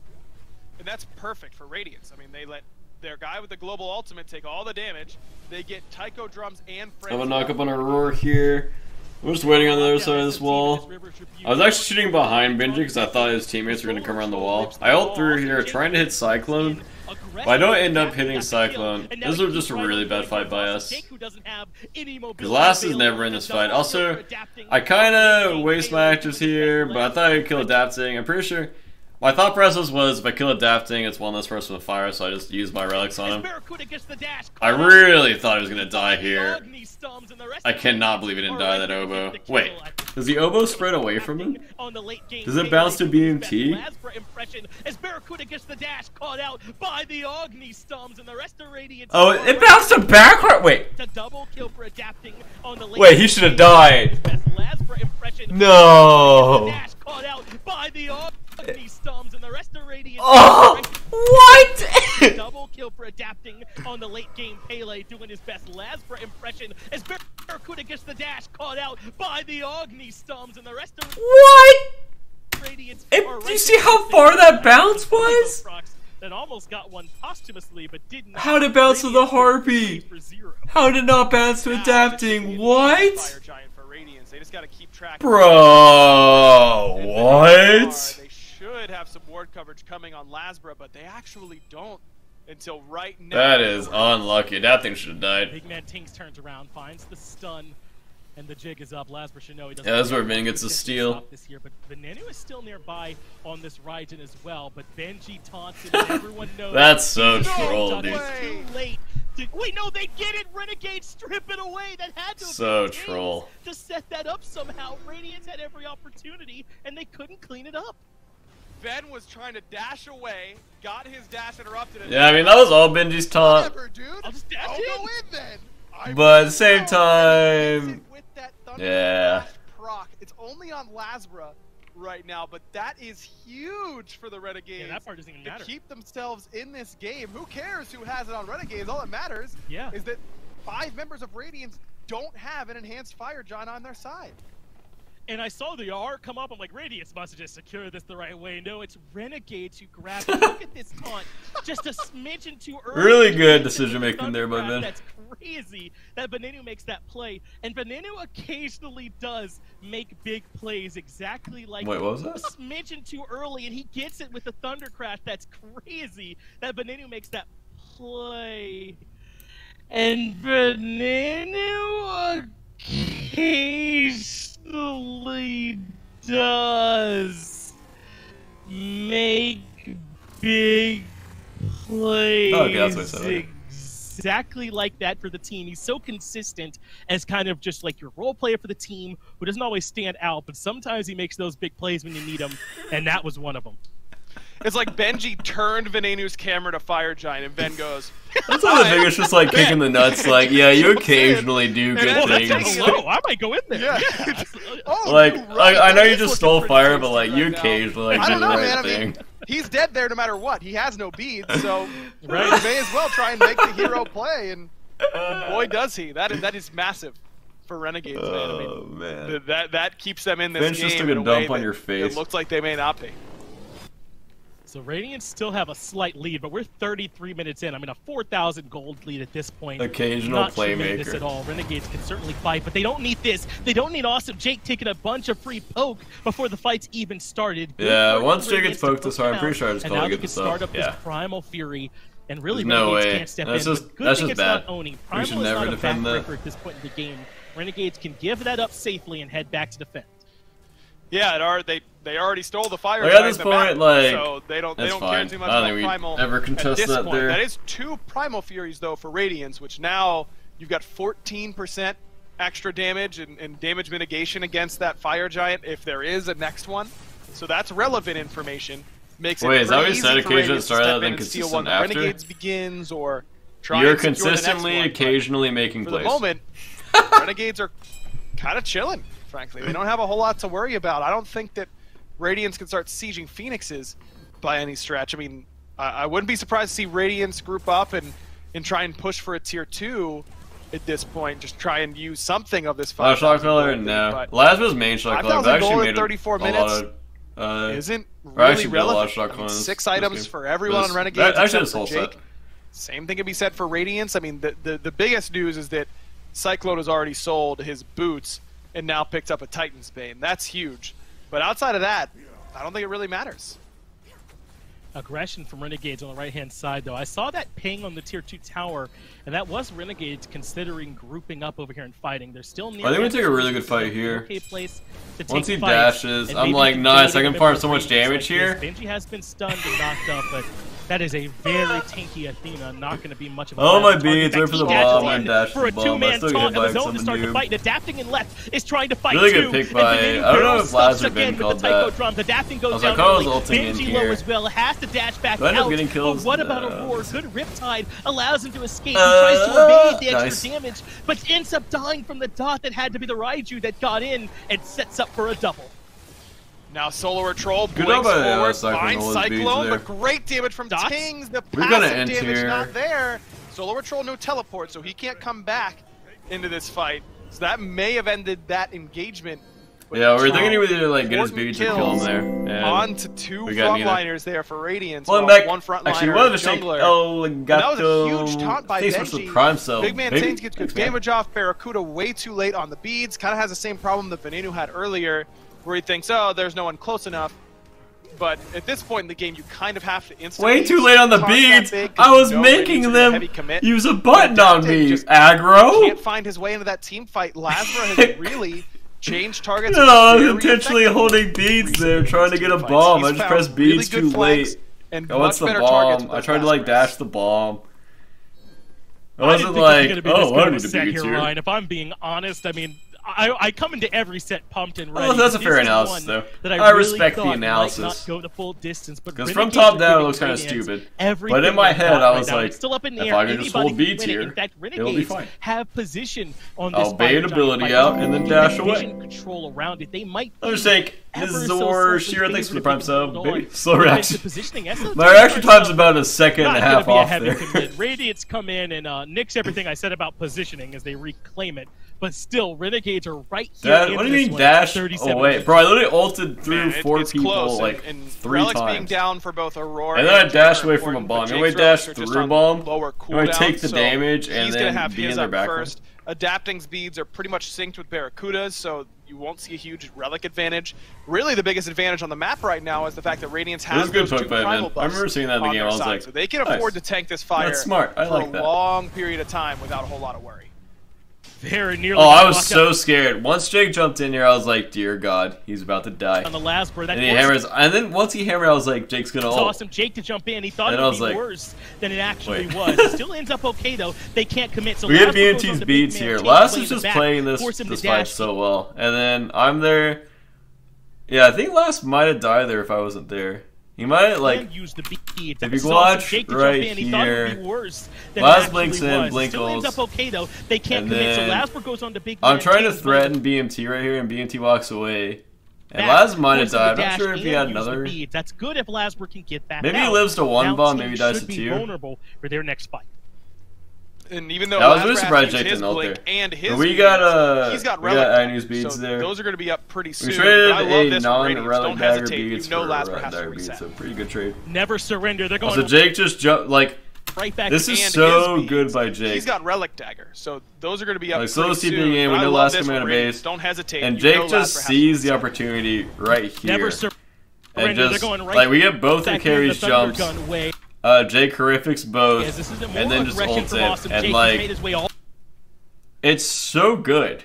And that's perfect for Radiance. I mean, they let their guy with the global ultimate take all the damage. They get Taiko drums and I'm gonna knock up on Aurora here. I'm just waiting on the other side of this wall. I was actually shooting behind Benji because I thought his teammates were gonna come around the wall. I ult through here trying to hit Cyclone. But I don't end up hitting Cyclone. This was just a really bad fight by us. Because Last is never in this fight. Also, I kinda waste my actors here, but I thought I'd kill *laughs* Adapting. I'm pretty sure. My thought process was if I kill Adapting, it's one less person with fire, so I just use my relics on him. I really thought he was gonna die here. I cannot believe he didn't die that oboe. Wait, does the oboe spread away from him? Does it bounce to BMT? As Barracuda gets the dash caught out by the Agni Stums and the rest of Radiant. Oh, it bounced to backward. Wait, To double kill for adapting on the late Wait, he should have died. Best Lasbra impression. No. Dash eh. caught out by the Agni Stums and the rest of Radiant. Oh, what? *laughs* Double kill for adapting on the late game. Pele doing his best Lasbra impression as Barracuda gets the dash caught out by the Agni Stums and the rest of what? Radiant. It- do you see how far that bounce was? That almost got one posthumously, but didn't. How'd it bounce to the Radiant Harpy? How did it not bounce to adapting? What? Fire Giant. They just gotta keep track. Bro, what? They should have some ward coverage coming on Lasbra, but they actually don't until right now. That is unlucky. Adapting should have died. Big man Tinks turns around, finds the stun, and the jig is up. Lasbra should know he doesn't. Yeah, that's where have Vin gets the to steal. This year, but Venenu is still nearby on this Raijin as well. But Benji taunts him, and everyone *laughs* knows. That's so troll, done dude. it Too late. Wait, no, they get it. Renegade strip it away. That had to have So been Tinks troll. to set that up somehow. Radiance had every opportunity, and they couldn't clean it up. Ben was trying to dash away, got his dash interrupted. and- Yeah, I mean, that was all Benji's taunt. Whatever, dude. I'll just dash I'll in. go in then. But at the same will. time, With that Yeah. Flash proc. It's only on Lasbra right now, but that is huge for the Renegades. Yeah, that part doesn't even matter. to keep themselves in this game. Who cares who has it on Renegades? All that matters Yeah. is that five members of Radiance don't have an enhanced Fire Giant on their side. And I saw the R come up. I'm like, Radiance must have just secured this the right way. No, it's Renegades who grab it. Look at this taunt. Just a smidgen too early. Really good with decision-making there by. Ben. That's crazy that Venenu makes that play. And Venenu occasionally does make big plays exactly like Wait, what was a that? smidgen too early, and he gets it with the Thunder Crash. That's crazy that Venenu makes that play. And Venenu occasionally does make big plays. Oh, okay, that's what I said, okay. Exactly like that for the team. He's so consistent as kind of just like your role player for the team who doesn't always stand out, but sometimes he makes those big plays when you need him, and that was one of them. It's like Benji turned Venenu's camera to Fire Giant, and Ben goes, That's one of the biggest, just like kicking the nuts. Like, yeah, you occasionally do good Oh, that's things. how Hello, I might go in there. Yeah. absolutely. *laughs* "Oh, oh Like, right. I, I know you just stole fire, but like, you right now." occasionally like I do don't the know, right man. I mean, he's dead there no matter what. He has no beads, so *laughs* Right. he may as well try and make the hero play. And *laughs* boy, does he! That is that is massive for Renegades, man. I mean, Oh man. th- that that keeps them in this Vince game just took a a dump on your face. It looks like they may not be. So Radiant still have a slight lead, but we're 33 minutes in. I mean, a 4,000 gold lead at this point. Occasional Not playmaker. at all. Renegades can certainly fight, but they don't need this. They don't need Awesome Jake taking a bunch of free poke before the fight's even started. Good Yeah, once Jake gets poked this hard, I'm pretty sure I just and called now to they get can start up. Yeah. this Primal Fury. And really, There's no Renegades way. can't step That's in. just- good that's thing just it's not bad. owning. We Primal should is never not a defend that. at this point in the game. Renegades can give that up safely and head back to defend. Yeah, it are, they they already stole the fire. Like, at Giant this in point, map, like, so they don't they don't fine. care too much about primal. ever at this that point. there. That is two primal furies though for Radiance, which now you've got 14% extra damage and, and damage mitigation against that fire giant if there is a next one. So that's relevant information. Makes it Wait, is that what you said for occasionally Radiance to started step out, then consistent one after? Renegades begins or You're and secure the next consistently, one, occasionally making for plays. the moment, *laughs* Renegades are kind of chilling frankly. They don't have a whole lot to worry about. I don't think that Radiance can start sieging Phoenixes by any stretch. I mean, I, I wouldn't be surprised to see Radiance group up and, and try and push for a tier two at this point. Just try and use something of this. Five oh, killer, no. Lazarus main shot killer. That actually made 34 minutes. Uh, isn't really relevant. I mean, six items for everyone on Renegade. That, actually, this whole set. Same thing can be said for Radiance. I mean, the, the, the biggest news is that Cyclone has already sold his boots and now picked up a Titan's Bane. That's huge. But outside of that, I don't think it really matters. Aggression from Renegades on the right-hand side, though. I saw that ping on the Tier 2 tower, and that was Renegades considering grouping up over here and fighting. They're still near... I think we take a really good fight here. Okay place Once he dashes, I'm like, nice, I can farm so much damage like here. Benji has been stunned and knocked up, but that is a very tanky Athena, not going to be much of a Oh my beads, wait for the bomb and dash For a two-man taunt of his own to start the fight, and adapting and left is trying to fight really too. Really good pick by, I don't know if Lazar been called that. Drums. Adapting goes down early, Benji low as well, has to dash back out, what about a uh, roar? Good Riptide allows him to escape, he uh, tries to evade the extra damage, but ends up dying from the dot that had to be the Raijin that got in and sets up for a double. Now SoloOrTroll blinks forward, yeah, finds Cyclone, but great damage from Dots. Tings, the We're passive damage here. not there. SoloOrTroll, no teleport, so he can't come back into this fight. So that may have ended that engagement. Yeah, we were thinking he would either like get his beach and kill him there. On to two frontliners there for Radiance. One back, one frontliner. Actually, one of the jungler. Oh, got that was a huge taunt by Benji. Prime. Big man Saints gets good damage off. Barracuda way too late on the beads. Kind of has the same problem that Venenu had earlier where he thinks, oh, there's no one close enough. But at this point in the game, you kind of have to instantly. Way too late on the beads. I was making them use a button on me. Aggro. Can't find his way into that team fight. Lazra has *laughs* really changed targets. No, I was intentionally holding beads there, trying to get a bomb. I just pressed beads too late. And what's the bomb? I tried to like dash the bomb. I wasn't I like, oh, I don't need to be here. If I'm being honest, I mean, I, I come into every set pumped and ready. Well, that's a fair analysis, though. That I, I really respect the analysis. Go the full distance, but because from top down it looks kind of stupid. But in my head, I was right like, still up in the if air, I can just hold B tier, it. In fact, it'll be fine. Have position on this I'll bait an ability out and then dash away. Control around it. They might. I'm just saying, this is Zor Shira. Thanks for the prime sub. Baby, *laughs* slow reaction. My reaction time's about a second and a half off there. Radiants come in and uh, nix everything I said about *laughs* positioning as they reclaim it but still, Renegades are right here. Dad, what do you mean dash? Oh wait, bro, I literally ulted through Man, four people close. like and, and three Relic's times. being down for both Aurora. And then I dash away from a bomb. You I dash through bomb. Lower cooldown, and I take the so damage and then have be in their back first. Adapting speeds are pretty much synced with Barracudas, so you won't see a huge relic advantage. Really, the biggest advantage on the map right now is the fact that Radiance has those two primal buffs. I remember seeing that in the game. I was side. like, so they can nice. afford to tank this fire smart. I for like a that. long period of time without a whole lot of worry very nearly. Oh, I was so out. scared. Once Jake jumped in here, I was like, "Dear God, he's about to die." On the last bird, and he hammers, him. and then once he hammered, I was like, "Jake's gonna." It's awesome, Jake to jump in. He thought and it would be like, worse than it actually wait. was. Still ends up okay though. They can't commit. So we have BMT's beats here. Last is just back, playing this this fight so well, and then I'm there. Yeah, I think Last might have died there if I wasn't there. He might like use the bead. If you watch right in, he here, be worse than blinks in, blinkles. Still ends up okay though. They can't and commit, so Lazberg goes on to big. I'm trying to threaten BMT right here, and BMT walks away. And Laz might have died. I'm sure if he had another. That's good if Lazberg can get back. Maybe he lives to one now bomb, maybe dies to two. Vulnerable for their next fight. And even though I was really surprised Jake didn't there. And his we got uh, he's got relic. We got Agnes beads so there. Those are going to be up pretty soon. We traded I love a non-relic dagger beads you know for Lasbra has dagger beads. So pretty good trade. Never surrender. They're going. So Jake just jumped like. Right back this is so good by Jake. He's got relic dagger, so those are going to be up. Like, so pretty soon. game. We know last command base. Don't hesitate. And Jake just sees the opportunity right here. Never surrender. And just like we get both the carries jumps uh, Jake Horrific's both, yeah, and then just ults it, awesome. and Jake like, all- it's so good.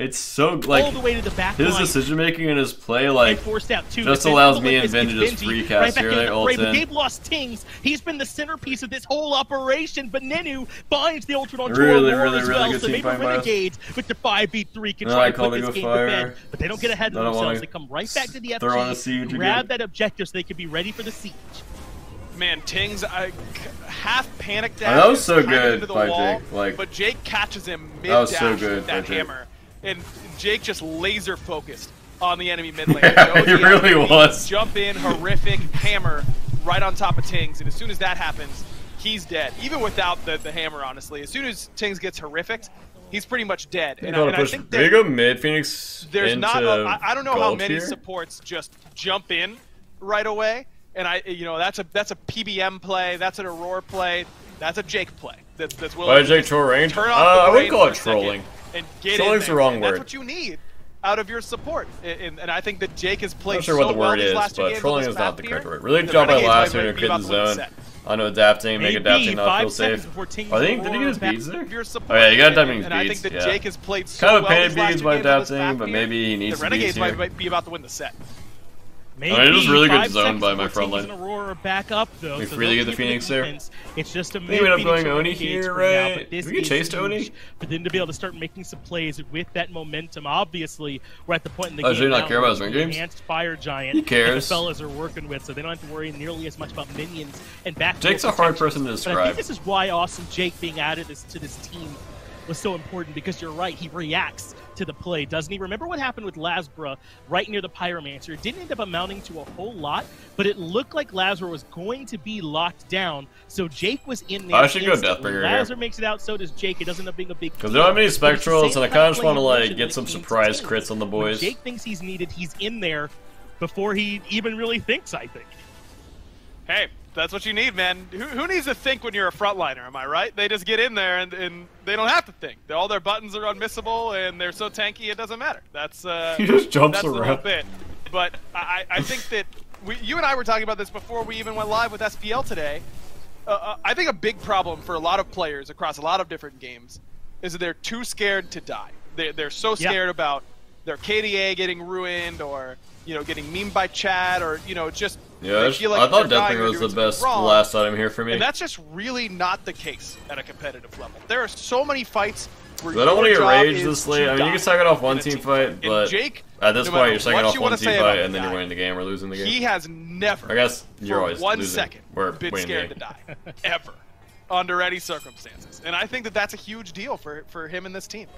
It's so like all the way to the back his decision making and his play like two, just allows me and Ben to just recast right here. They ult. They've lost Tings. He's been the centerpiece of this whole operation. But Nenu binds the Ultron on really, really, as well. So maybe Renegades with the five v three can no, try to put this game fire. to bed. But they don't get ahead of themselves. They come right back to the FG, grab that objective so they can be ready for the siege man, Ting's I, half panicked oh, out. That was so good by wall, Jake. Like, but Jake catches him mid dash so with that hammer, and Jake just laser focused on the enemy mid lane. *laughs* Yeah, he really was. Jump in, horrific hammer right on top of Ting's, and as soon as that happens, he's dead. Even without the, the hammer, honestly, as soon as Ting's gets horrific, he's pretty much dead. And, I, and I think they go mid Phoenix. There's not. I I, don't know how many here? supports just jump in right away. And I, you know, that's a that's a PBM play, that's an Aurora play, that's a Jake play. That's that's willing Why to Jake troll range? turn Uh, off the I wouldn't call it trolling. And get Trolling's the wrong And word. That's what you need out of your support. And, and I think that Jake has played I'm not sure so what the word is, but trolling is not the correct word. Really the job by last one to the about to win zone. set. I know adapting, make adapting not feel safe. I think did he get his beads there? Oh yeah, you got And- adapting And I beads. think that yeah. Jake has played so Kind of well painted beads by games on this adapting, but maybe he needs the beads Renegades might, might be about to win the set. Maybe I mean, it was really good zone by my front line. Aurora back up though. We so really get the Phoenix the there. It's just a we ended up going Oni here, now, right? but this We chased Oni? For them to be able to start making some plays with that momentum. Obviously, we're at the point in the Oh, game does he not care about where his ring games? enhanced fire giant He cares. the fellas are working with, so they don't have to worry nearly as much about minions and back. Jake's a hard person to But I think this is why Awesome Jake being added to this team was so important because you're right, he reacts to the play, doesn't he? Remember what happened with Lasbra right near the Pyromancer? It didn't end up amounting to a whole lot, but it looked like Lasbra was going to be locked down, so Jake was in there. Oh, I should go instantly. Deathbringer here. Lazar makes it out, so does Jake. It doesn't end up being a big Because they don't have many deal. But it's the spectrals, and I kind kind of of just want to like get some it came to surprise teams. crits on the When boys. Jake thinks he's needed, he's in there before he even really thinks, I think. Hey, that's what you need, man. Who, who needs to think when you're a frontliner? Am I right? They just get in there and, and they don't have to think. All their buttons are unmissable and they're so tanky it doesn't matter. That's uh, *laughs* He just jumps that's the around. bit. But I, I think that we, you and I were talking about this before we even went live with SPL today. Uh, uh, I think a big problem for a lot of players across a lot of different games is that they're too scared to die. They're, they're so Yeah. scared about their KDA getting ruined or you know getting memed by chat or you know just Yeah, they feel like I thought Deathbringer was the best wrong. last item here for me. And that's just really not the case at a competitive level. There are so many fights where I don't want to get rage this late. I mean, you can can it off one team team fight, but Jake, at this no point, you're what off you one team fight, and then you're winning the game or losing the game. he has never, I guess you're always one losing. second, We're been scared to die *laughs* ever, under any circumstances. And I think that that's a huge deal for for him and this team.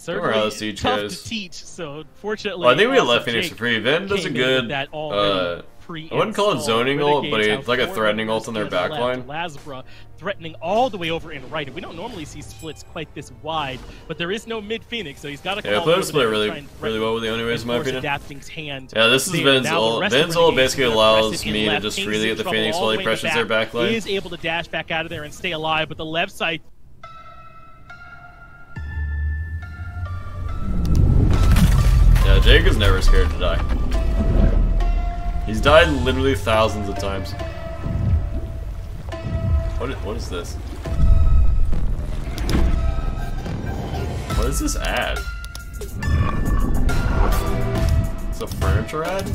Certainly how the siege tough goes. to teach. So fortunately, Well, I think we left Phoenix Jake for free. Ven does a came in with good. that all Uh, I wouldn't call it zoning ult, but it's like a threatening ult on their backline. Lasbra threatening all the way over and right. We don't normally see splits quite this wide, but there is no mid Phoenix, so he's got to. Yeah, split really, really well with the only ways, in my opinion. Adapting's hand. Yeah, this is. Vin's Now ult. Vin's ult basically allows me to just freely get the Phoenix while he pressures their back. backline. Is able to dash back out of there and stay alive, but the left side Yeah, Jake is never scared to die. He's died literally thousands of times. What is, what is this? What is this ad? It's a furniture ad?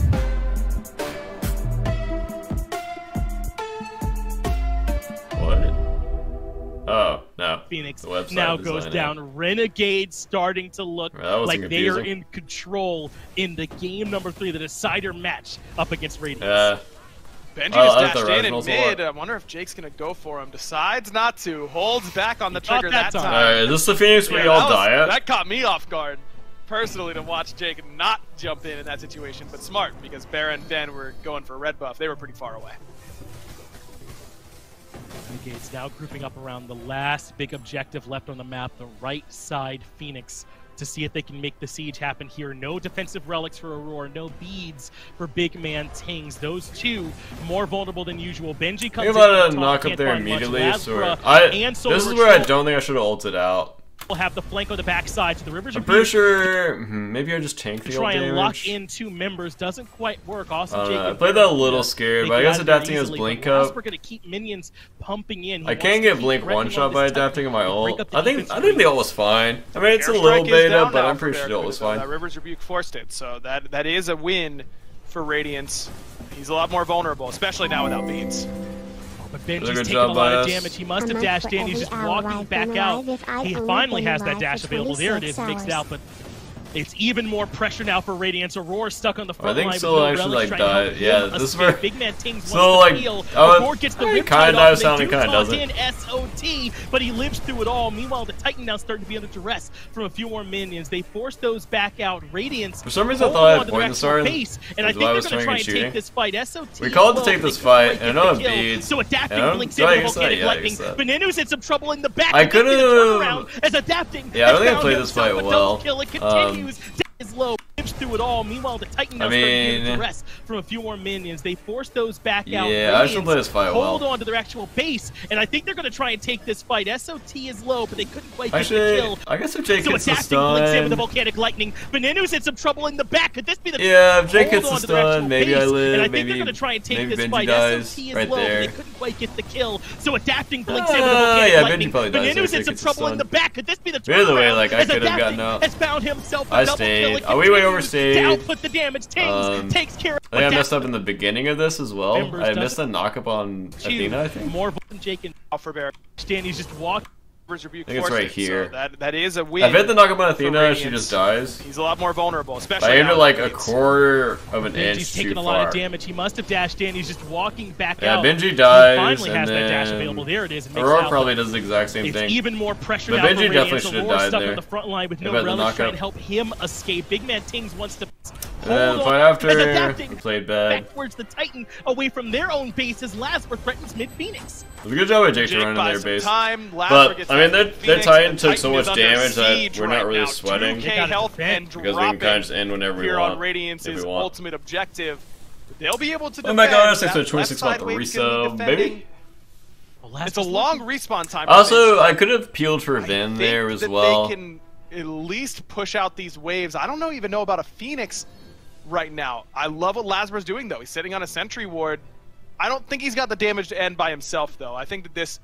What? Oh, no. Phoenix now goes yeah. down. Renegade starting to look That wasn't like they are in control in the game number three, the decider match up against Radiance. Yeah. Benji oh, I just like dashed in in Reginald's mid. I wonder if Jake's gonna go for him. Decides not to. Holds back on the He trigger that that, time. time. Alright, is this the Phoenix where Yeah, you all that die at? That caught me off guard, personally, to watch Jake not jump in in that situation. But smart because Baron and Ben were going for a red buff. They were pretty far away. Renegades now grouping up around the last big objective left on the map, the right side Phoenix, to see if they can make the siege happen here. No defensive relics for Aurora, no beads for big man Tings. Those two more vulnerable than usual. Benji comes Think about from a top, knock up there much. immediately. So I, this is where I don't think I should have ulted out. Will have the flank on the backside, so the Rivers I'm are pretty sure hmm, maybe I just tank to the try ult and lock damage. in two members doesn't quite work. Awesome I don't Jacob I played that a little uh, scared, but I guess out of there adapting has easily, blink but up. We're gonna keep minions pumping in. He I can to get keep blink one shot by adapting my to ult. I think I think the tree. ult was fine. I mean it's a little is beta, but I'm pretty sure the ult was fine. That Rivers Rebuke forced it, so that that is a win for Radiance. He's a lot more vulnerable, especially now without beads. But Did Benji's taking a lot of damage. He must have dashed in. He's just hour walking back out. alive if I'd He finally has that dash available. There it is, 26 mixed out, but it's even more pressure now for Radiance. Aurora stuck on the front think line. with Solo actually, like, trying to help died. Yeah, this is *laughs* where- Big Man Tings Solo, wants to like, heal. Aurora gets the rip kinda cut off, and down, they do kinda doesn't. SOT, but he lives through it all. Meanwhile, the Titan now starting to be under duress from a few more minions. They force those back out. Radiance For some reason, I thought I had on to point their to start. actual base, and I That's think news is low. Gibbs through it all. Meanwhile, the Titan does I mean, rest from a few more minions. They force those back out. Yeah, I should play this fight Hold well. on to their actual base, and I think they're going to try and take this fight. SOT is low, but they couldn't quite get the kill. I guess if Jake so gets the stun... in with the Volcanic Lightning. Venenu's in some trouble in the back. Could this be the... Yeah, if Jake gets the stun, maybe base, I live, And I think maybe, they're going to try and take this Benji fight. Dies SOT is right low, there. but they couldn't quite get the kill. So adapting Blinks uh, in with the Volcanic yeah, Lightning. Benji probably dies Venenu's in some trouble in the back. Could this be the Either way, like, I could have gotten out. Has found himself I stayed. Overstayed. Oh, we way overstayed. To put the damage, Tings um, takes care. I think I messed up in the beginning of this as well. I missed a knock up on Athena. I think. More than Jake and Offerbear. Stanley's just walking I think it's right here. So that, that is a win. I bet the Nakamon Athena, she just dies. He's a lot more vulnerable, especially. I aimed it like a quarter of an Benji's inch. He's taking a lot far. of damage. He must have dashed in. He's just walking back yeah, out. Yeah, Benji dies. He finally has that dash available. There it is. It Aurora probably does the exact same it's thing. even more pressure but Benji definitely should have died stuck there. on the front line with no relish trying to help him escape. Big Man Tings wants to and then fight after played bad. Backwards the Titan away from their own base as Lasbra threatens mid Phoenix. It was a good job by running to their base. Time, but I mean, their, their Titan took so much damage that we're not really right sweating health because we can kind of just end whenever we want. on want ultimate objective. They'll be able to. Defend. Oh my god! Six to twenty-six month resub, it's a long respawn time. Also, I could have peeled for Vin there as well. They can at least push out these waves. I don't know even know about a Phoenix right now. I love what Lazarus doing, though. He's sitting on a sentry ward. I don't think he's got the damage to end by himself, though. I think that this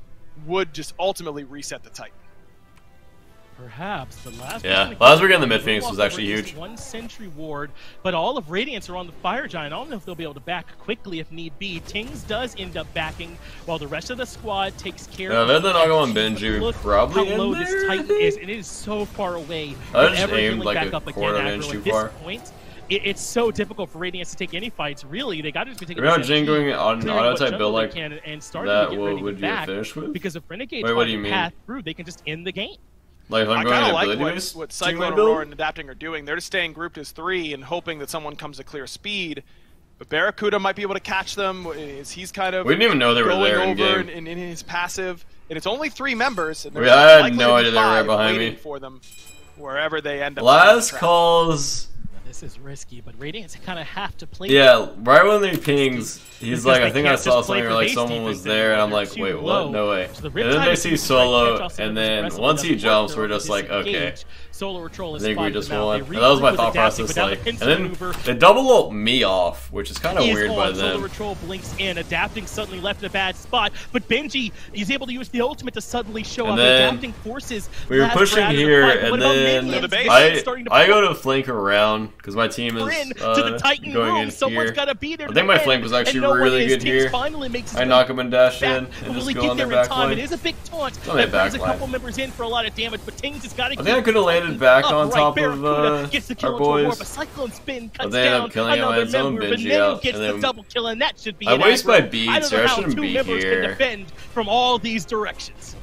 would just ultimately reset the Titan. Perhaps, the last. Yeah, Lazarus getting the mid Phoenix was actually huge. One Sentry Ward, but all of Radiance are on the Fire Giant. I don't know if they'll be able to back quickly if need be. Tings does end up backing, while the rest of the squad takes care yeah, of... Yeah, they're not going Benji. Probably how low there, this Titan is, and it is so far away. I just aimed like a quarter inch too far. Point, it, it's so difficult for Radiance to take any fights. Really, they got to just be taking. Around jingling on an auto-type build like can and starting that, to get would you finish with? Because if Renegade Wait, what do you mean? path through, they can just end the game. Like i kind of like what, what Cyclone, Aurora, and Adapting are doing. They're just staying grouped as three and hoping that someone comes to clear speed. But Barracuda might be able to catch them. Is he's kind of we didn't even know they were there in game. And, in his passive, and it's only three members. And I had no idea they were right behind me. For them, wherever they end up. Last calls this is risky, but Radiant's kind of have to play. Yeah, right when their pings He's like, I think I saw something where like someone was there, and I'm like, wait, low. what? No way. So the and then they see Solo, and then once he jumps, we're just like, okay. SoloOrTroll is I think we just won. That was my thought process. Like, and then they double ult me off, which is kind of weird by then. Solar Patrol blinks in, adapting suddenly left in a bad spot, but Benji is able to use the ultimate to suddenly show and up. Adapting forces. We were pushing here, and then I, I go to flank around because my team is uh, going in here. I think my flank was actually no really good here. Finally makes I knock him and dash back, in and just go on their back line. It is a big taunt It brings a couple members in for a lot of damage, but Tings has got to I think I could have landed back on top of uh, gets the kill our boys. War, but Cyclone Spin cuts another member, but gets the double kill, and that should be I waste my beats, so I shouldn't be here. defend from all these directions.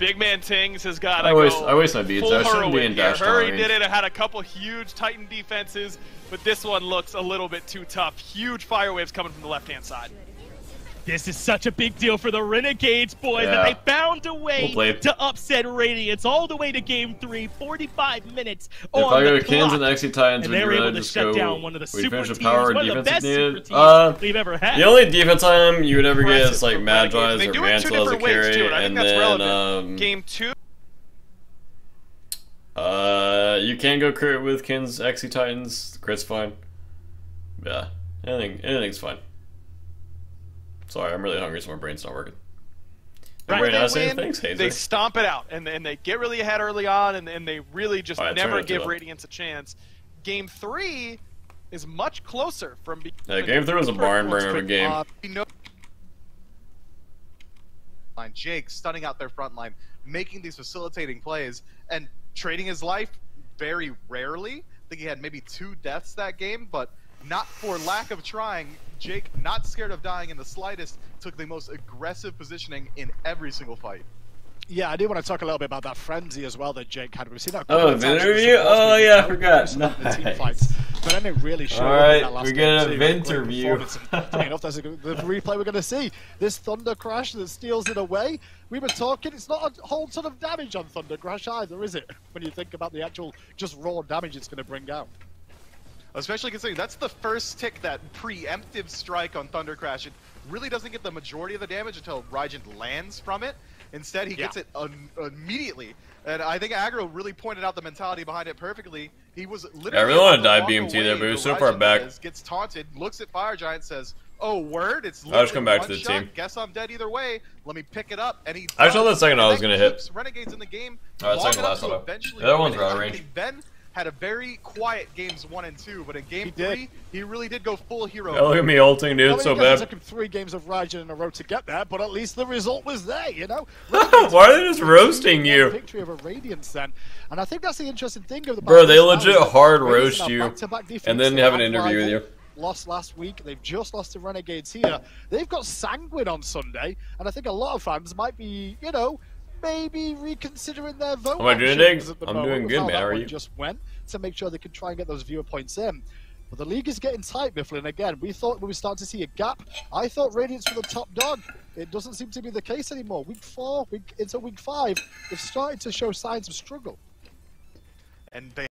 Big man Tings has got to I go I waste my beats. I shouldn't be in dash Hurry did it. Had a couple huge Titan defenses but this one looks a little bit too tough. Huge fire waves coming from the left-hand side. This is such a big deal for the Renegades, boys, yeah. that they found a way well to upset Radiance all the way to game three, 45 minutes if on I go the Kings and Exit Titans, and we were able to shut go, down one of the super teams, power one of the best super teams uh, we've ever had. The only defense item you would ever get is like Mad Drives or Mantle as a carry, and then um, game two. Uh, you can go crit with Qin's, Exe Titans. Crit's fine. Yeah, anything, anything's fine. Sorry, I'm really hungry, so my brain's not working. Right, win. They stomp it out, and, and they get really ahead early on, and, and they really just right, never give Radiance a chance. Game three is much closer from. Be- game three was a barn burner of a game. Line Jake stunning out their front line, making these facilitating plays, and trading his life very rarely. I think he had maybe two deaths that game, but not for lack of trying. Jake, not scared of dying in the slightest, took the most aggressive positioning in every single fight. Yeah, I do want to talk a little bit about that frenzy as well that Jake had. We've seen that. Oh, an interview? Oh, yeah, I forgot. Nice. Team fights. But then it really showed All right, up we get an event review. that's a, the replay we're going to see. This Thunder Crash that steals it away. We were talking, it's not a whole ton of damage on Thunder Crash either, is it? When you think about the actual just raw damage it's going to bring down. Especially considering that's the first tick, that preemptive strike on Thunder Crash. It really doesn't get the majority of the damage until Raijin lands from it. Instead, he yeah. gets it immediately. And I think Aggro really pointed out the mentality behind it perfectly. He was literally. I really about to dive BMT there, but he was so far back. does, Gets taunted, looks at Fire Giant, says, "Oh, word! It's I'll just come back to the shot. team. Guess I'm dead either way. Let me pick it up." And he. I does, that second I was gonna hit. Renegades in the game. Oh, that long second last one. The other one's of range. Ben had a very quiet games one and two, but in game He did. three, he really did go full hero. Oh, look at me ulting, dude. I so bad. It took him three games of Raijin in a row to get there, but at least the result was there, you know? *laughs* Why are they just roasting you? Victory over Radiance then. And I think that's the interesting thing of the Bro, they battle now, legit hard roast you, back-to-back and then have an interview with you. Lost last week. They've just lost to Renegades here. They've got Sanguine on Sunday, and I think a lot of fans might be, you know, maybe reconsidering their vote. Am I doing actions it? at the I'm moment doing good, man. How are you? Just went to make sure they can try and get those viewer points in. But the league is getting tight, Mifflin. Again, we thought we would start to see a gap. I thought Radiance were the top dog. It doesn't seem to be the case anymore. Week four, week into week five, they've started to show signs of struggle. and they